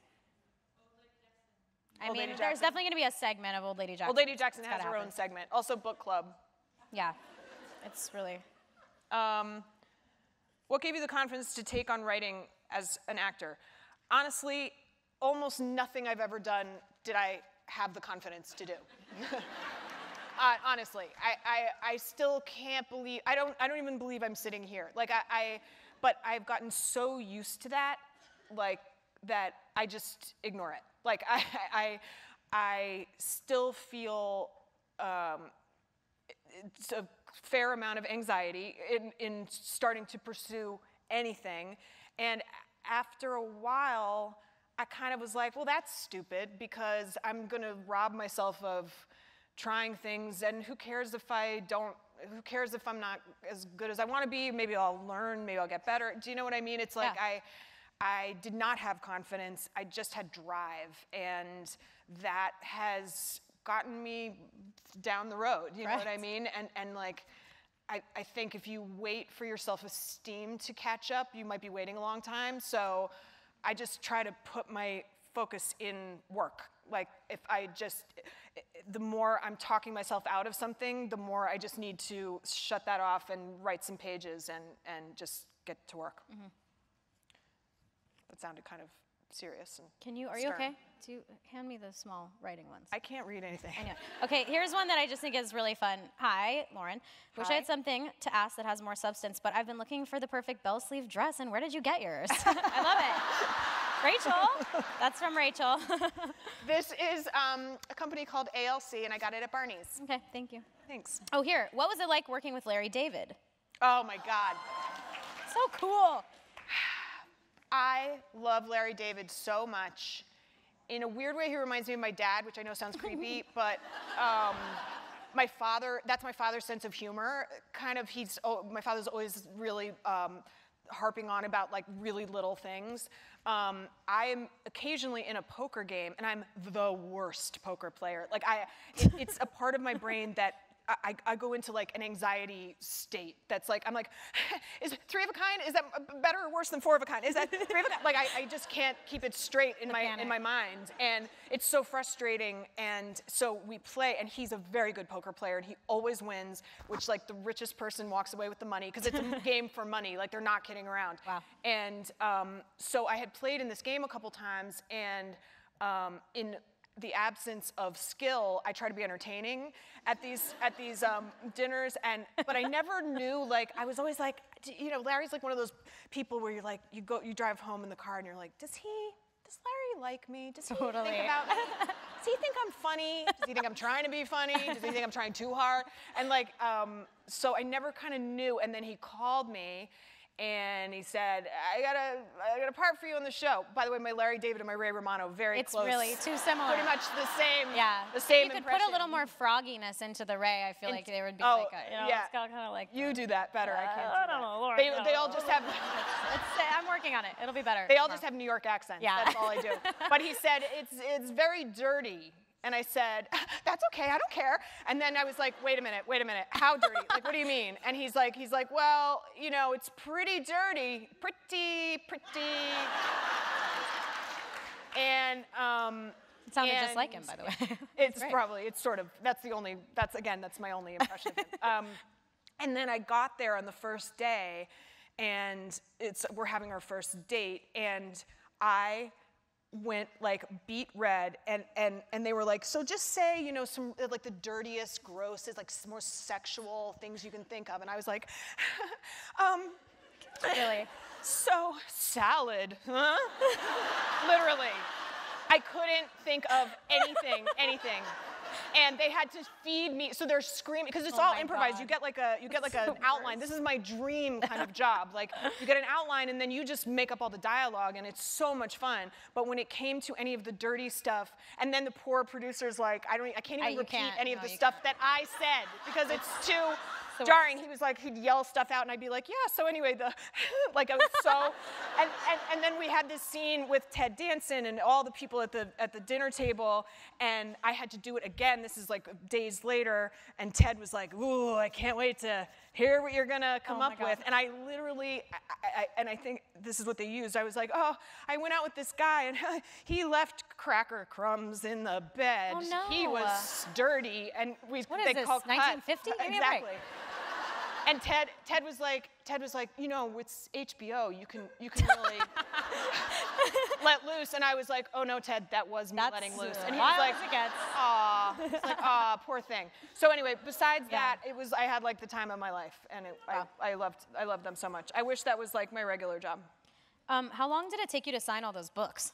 I Old mean, there's definitely gonna be a segment of Old Lady Jackson. Well, Lady Jackson It's has her own segment. Also, book club. Yeah, it's really. Um, what gave you the confidence to take on writing as an actor? Honestly, almost nothing I've ever done did I have the confidence to do. uh, honestly, I, I, I still can't believe, I don't, I don't even believe I'm sitting here. Like, I, I, but I've gotten so used to that, like, that I just ignore it. Like, I, I, I still feel um, it's a fair amount of anxiety in, in starting to pursue anything. And after a while, I kind of was like, well, that's stupid because I'm going to rob myself of trying things. And who cares if I don't, who cares if I'm not as good as I want to be? Maybe I'll learn, maybe I'll get better. Do you know what I mean? It's like Yeah. I, I did not have confidence. I just had drive. And that has gotten me down the road. You know what I mean? And, and like, I, I think if you wait for your self esteem to catch up, you might be waiting a long time. So I just try to put my focus in work. Like, if I just, the more I'm talking myself out of something, the more I just need to shut that off and write some pages and, and just get to work. Mm-hmm. That sounded kind of serious. And Can you? Are you okay? Do you, hand me the small writing ones. I can't read anything. I know. Okay, here's one that I just think is really fun. Hi, Lauren. Wish I had something to ask that has more substance, but I've been looking for the perfect bell sleeve dress, and where did you get yours? I love it. Rachel. That's from Rachel. This is um, a company called ALC, and I got it at Barney's. okay, thank you. Thanks. Oh, here. What was it like working with Larry David? Oh my God. So cool. I love Larry David so much. In a weird way, he reminds me of my dad, which I know sounds creepy, but um, my father, that's my father's sense of humor. Kind of, he's, oh, my father's always really um, harping on about like really little things. Um, I am occasionally in a poker game, and I'm the worst poker player. Like, I, it, it's a part of my brain that I, I go into like an anxiety state that's like I'm like, is three of a kind? Is that better or worse than four of a kind? Is that three of a kind? Like I, I just can't keep it straight in my panic. in my mind, and it's so frustrating. And so we play, and he's a very good poker player, and he always wins. Which like the richest person walks away with the money because it's a game for money. Like they're not kidding around. Wow. And um, so I had played in this game a couple times, and um, in the absence of skill, I try to be entertaining at these at these um, dinners, and but I never knew. Like I was always like, you know, Larry's like one of those people where you're like, you go, you drive home in the car, and you're like, does he? Does Larry like me? Does he Totally. think about? Does he think I'm funny? Does he think I'm trying to be funny? Does he think I'm trying too hard? And like, um, so I never kind of knew. And then he called me, and he said, I got a, I got a part for you on the show. By the way, my Larry David and my Ray Romano, very It's close. really too similar. Pretty much the same. Yeah. The same You could impression. put a little more frogginess into the Ray. I feel And- like there would be oh, like a, you know, yeah. it's kind of like. You do that better. I can't. Uh, I don't know, Lauren, They, no. they all just have. It's, I'm working on it. It'll be better. They all just have New York accents. Yeah. That's all I do. But he said it's it's very dirty. And I said, that's okay, I don't care. And then I was like, wait a minute, wait a minute, how dirty? like, what do you mean? And he's like, he's like, well, you know, it's pretty dirty, pretty, pretty. And um, It sounded just like him, by the way. It's great. probably, it's sort of, that's the only, that's again, that's my only impression of him. Um, And then I got there on the first day, and it's we're having our first date, and I went like beet red and and and they were like so just say you know some like the dirtiest grossest like more sexual things you can think of. And i was like um Really. so salad huh? Literally. I couldn't think of anything anything and they had to feed me so they're screaming because it's Oh all improvised. God. you get like a you get like That's an the outline. This is my dream kind of job. Like you get an outline and then you just make up all the dialogue and it's so much fun. But when it came to any of the dirty stuff and then the poor producers like i don't I can't even you repeat can't. any of No, the you stuff that i said because it's too the jarring. he was like he'd yell stuff out and i'd be like yeah so anyway the like i was so and, and and then we had this scene with ted danson and all the people at the at the dinner table and i had to do it again. This is like days later and ted was like ooh i can't wait to hear what you're gonna oh come Oh up God. with and i literally I, I, and i think this is what they used i was like oh i went out with this guy and he left cracker crumbs in the bed Oh, he was dirty and we What is they this, call cut. 1950? Give me a break. exactly and Ted, Ted was like, Ted was like, you know, it's HBO. You can, you can really let loose. And I was like, oh no, Ted, that was me That's letting loose. And he was like, as it gets. aw, He's like, aw, poor thing. So anyway, besides Yeah. that, it was, I had like the time of my life, and it, Wow. I, I loved, I loved them so much. I wish that was like my regular job. Um, how long did it take you to sign all those books?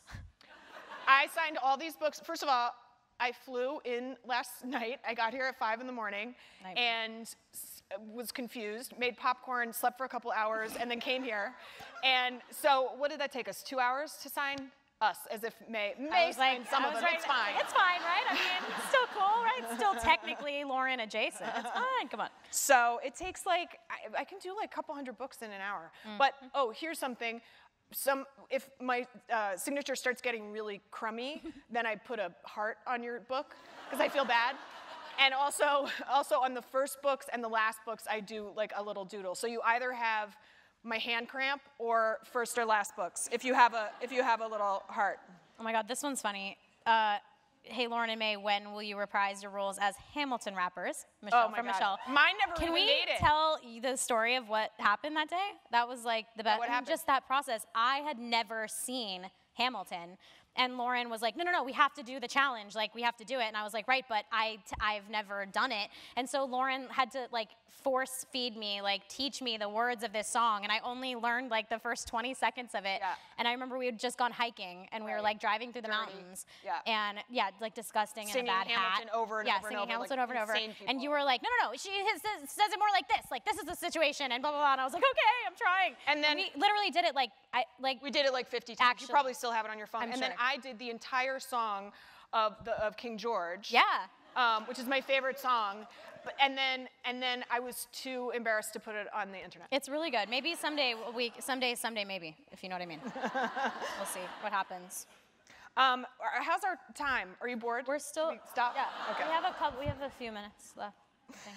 I signed all these books. First of all, I flew in last night. I got here at five in the morning Nightmare. and was confused, made popcorn, slept for a couple hours, and then came here. And so, what did that take us? Two hours to sign us, as if Mae Mae signed some of them. right- It's fine. It's fine, right? I mean, it's still cool, right? It's still technically Lauren adjacent. It's fine. Come on. So it takes like I, I can do like a couple hundred books in an hour. Mm. But oh, here's something. Some if my uh, signature starts getting really crummy, then I put a heart on your book because I feel bad. And also, also on the first books and the last books, I do like a little doodle. So you either have my hand cramp or first or last books. If you have a if you have a little heart. Oh my God, this one's funny. Uh, hey, Lauren and Mae, when will you reprise your roles as Hamilton rappers? Michelle, Oh from God. Michelle. Mine never Can we tell the story of what happened that day? That was like the best. what happened? Just that process. I had never seen Hamilton. And Lauren was like, no, no, no, we have to do the challenge. Like, we have to do it. And I was like, right, but I, t- I've never done it. And so Lauren had to, like, force feed me, like, teach me the words of this song. And I only learned, like, the first 20 seconds of it. Yeah. And I remember we had just gone hiking and we were, like, driving through the Dirty. mountains. Yeah. And, yeah, like, disgusting Singing and a bad Hamilton hat. over and yeah, over and singing over, Hamilton like over and over. insane And you were like, no, no, no, she has, says, says it more like this. Like, this is the situation and blah, blah, blah. And I was like, okay, I'm trying. And then- we literally did it, like, I, like, We did it like 50 times. Actually. you probably still have it on your phone. I'm and then sure. I did the entire song of the of King George. yeah. Um, which is my favorite song. But, and then and then I was too embarrassed to put it on the internet. It's really good. Maybe someday we someday someday maybe if you know what I mean. we'll see what happens. Um, how's our time? Are you bored? We're still we stop. Yeah. Okay. We have a couple. We have a few minutes left. I think.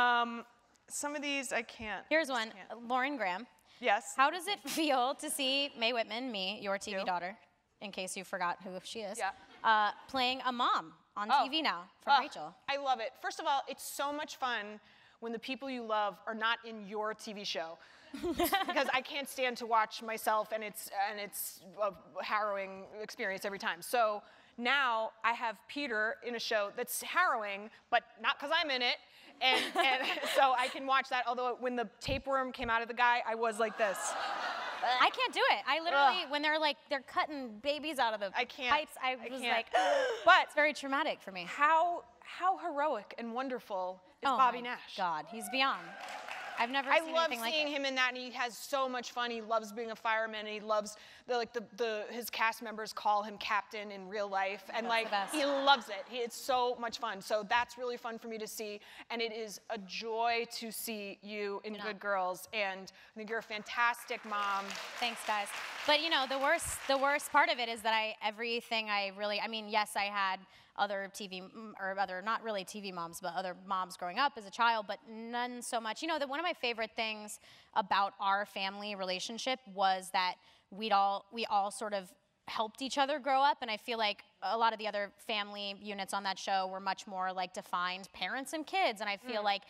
Um, some of these I can't. Here's one. can't. Lauren Graham. Yes. How does it feel to see Mae Whitman, me, your TV You. daughter, in case you forgot who she is, Yeah. uh, playing a mom on Oh. TV now from Oh, Rachel? I love it. First of all, it's so much fun when the people you love are not in your TV show. because I can't stand to watch myself and it's and it's a harrowing experience every time. So now I have Peter in a show that's harrowing, but not because I'm in it. And, and so I can watch that. Although when the tapeworm came out of the guy, I was like this. I can't do it. I literally, Ugh. when they're like, they're cutting babies out of the I can't. pipes, I I was can't. like, But it's very traumatic for me. how how heroic and wonderful is oh Bobby Nash? God, he's beyond. I've never I seen love anything seeing like it. him in that, and he has so much fun. He loves being a fireman, and he loves the like the, the his cast members call him captain in real life, and That's like he loves it. He, it's so much fun. So that's really fun for me to see, and it is a joy to see you in know. Good Girls. And I think you're a fantastic mom. Thanks, guys. But you know, the worst, the worst part of it is that I everything I really, I mean, yes, I had other TV or other not really TV moms, but other moms growing up as a child, but none so much. You know, that one of my favorite things about our family relationship was that we'd all we all sort of helped each other grow up and i feel like a lot of the other family units on that show were much more like defined parents and kids and i feel mm. like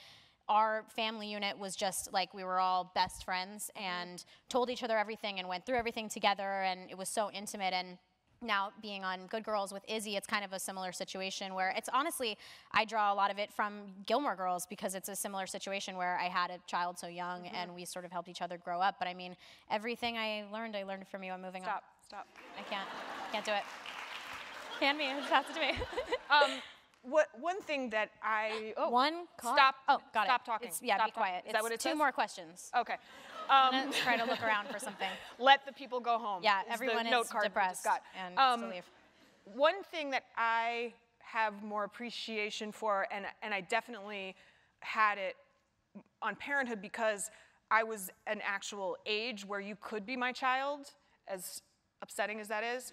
our family unit was just like we were all best friends mm-hmm. and told each other everything and went through everything together and it was so intimate and now being on Good Girls with Izzy, it's kind of a similar situation where it's honestly, I draw a lot of it from Gilmore Girls because it's a similar situation where I had a child so young Mm-hmm. and we sort of helped each other grow up. But I mean, everything I learned, I learned from you. I'm moving on. Stop, stop. I can't, can't do it. Hand me, it just has to me. Um, what, one thing that I, oh, One call. Stop. Oh, got it. Stop talking. It's- yeah, Stop be quiet. Is that It's what it two says? more questions. Okay. I'm Um, try to look around for something. let the people go home. Yeah, is everyone note is card depressed got. and Um, to leave. One thing that I have more appreciation for, and, and I definitely had it on parenthood because I was an actual age where you could be my child, as upsetting as that is.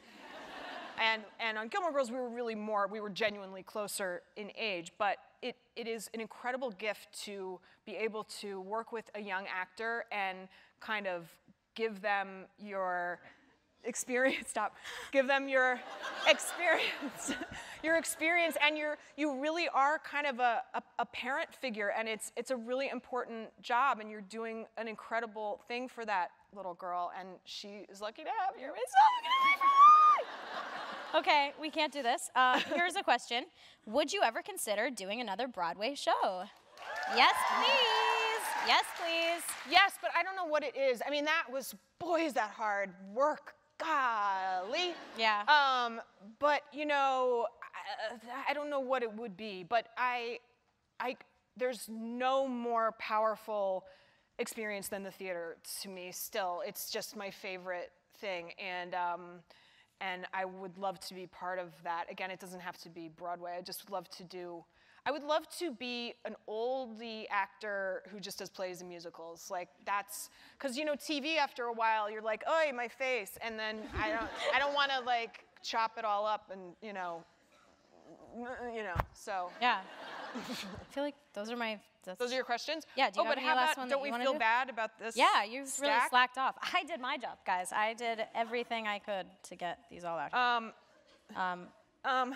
And, and on Gilmore Girls, we were really more, we were genuinely closer in age, but it, it is an incredible gift to be able to work with a young actor and kind of give them your experience stop give them your experience your experience and you're you really are kind of a, a, a parent figure and it's it's a really important job and you're doing an incredible thing for that little girl and she is lucky to have you it's so. Okay, we can't do this. Uh, here's a question Would you ever consider doing another Broadway show? Yes, please. Yes, please. yes but i don't know what it is i mean that was boy is that hard work golly Yeah. Um, but you know, I, I don't know what it would be, but I, I, there's no more powerful experience than the theater to me. Still, it's just my favorite thing, and um, and I would love to be part of that. Again, it doesn't have to be Broadway. I just would love to do. I would love to be an oldie actor who just does plays and musicals. Like that's because you know TV after a while you're like, oh, my face, and then I don't I don't want to like chop it all up and you know you know. So Yeah. I feel like those are my. That's, those are your questions. Yeah, do you oh, have but any how last about one that don't you we wanna feel do? bad about this? yeah, you really stack? slacked off. I did my job, guys. I did everything I could to get these all out. Um, Um, um,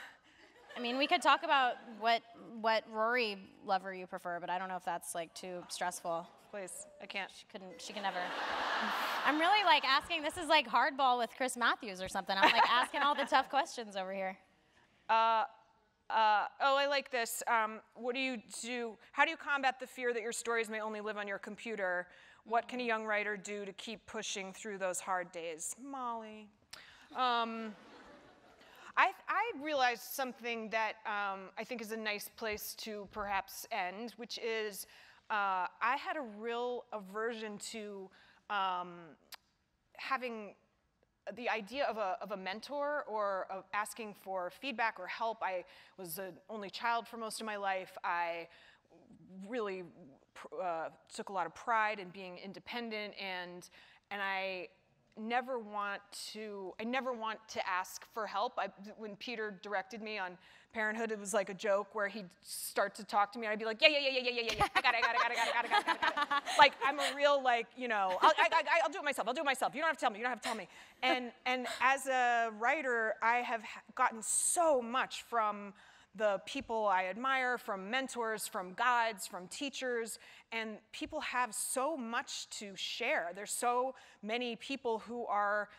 I mean, we could talk about what what Rory lover you prefer, but I don't know if that's like too stressful. please, I can't. She couldn't. She can never. I'm really like asking. This is like hardball with Chris Matthews or something. I'm like asking all the tough questions over here. Uh, uh, oh, I like this. Um, what do you do? How do you combat the fear that your stories may only live on your computer? What can a young writer do to keep pushing through those hard days? Molly. Um, I, I realized something that um, I think is a nice place to perhaps end, which is uh, I had a real aversion to um, having the idea of a, of a mentor or of asking for feedback or help. I was an only child for most of my life. I really uh, took a lot of pride in being independent and and I never want to I never want to ask for help. I, when Peter directed me on Parenthood, it was like a joke where he'd start to talk to me and I'd be like, yeah, yeah, yeah, yeah, yeah, yeah, yeah, I got it, I got it, I got it, I got it, I got it, I got it. Like I'm a real like, you know, I'll, I, I, I'll do it myself. I'll do it myself. You don't have to tell me. You don't have to tell me. And and as a writer, I have gotten so much from the people I admire, from mentors, from guides, from teachers, and people have so much to share. There's so many people who are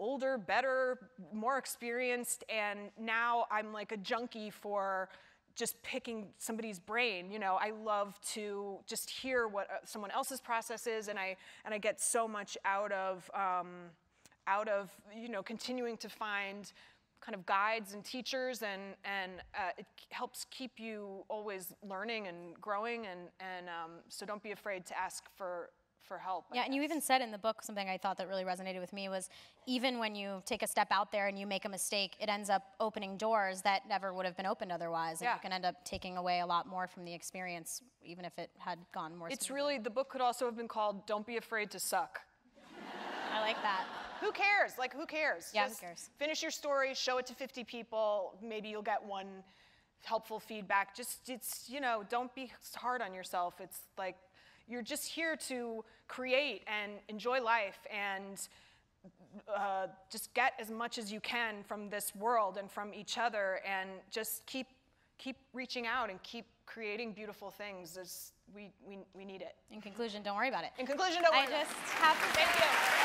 older, better, more experienced, and now I'm like a junkie for just picking somebody's brain. You know, I love to just hear what uh, someone else's process is, and I and I get so much out of um, out of you know continuing to find kind of guides and teachers and and uh, it helps keep you always learning and growing and and um, so don't be afraid to ask for for help I Yeah, and you even said in the book something I thought that really resonated with me was even when you take a step out there and you make a mistake, it ends up opening doors that never would have been opened otherwise, and Yeah. you can end up taking away a lot more from the experience, even if it had gone more. it's smoothly. really the book could also have been called don't be afraid to suck I like that. who cares like who cares Yeah, who cares? finish your story show it to 50 people maybe you'll get one helpful feedback just it's you know don't be hard on yourself it's like you're just here to create and enjoy life and uh, just get as much as you can from this world and from each other and just keep keep reaching out and keep creating beautiful things as we, we, we need it. In conclusion, don't worry about it. In conclusion, don't worry I just have to thank you.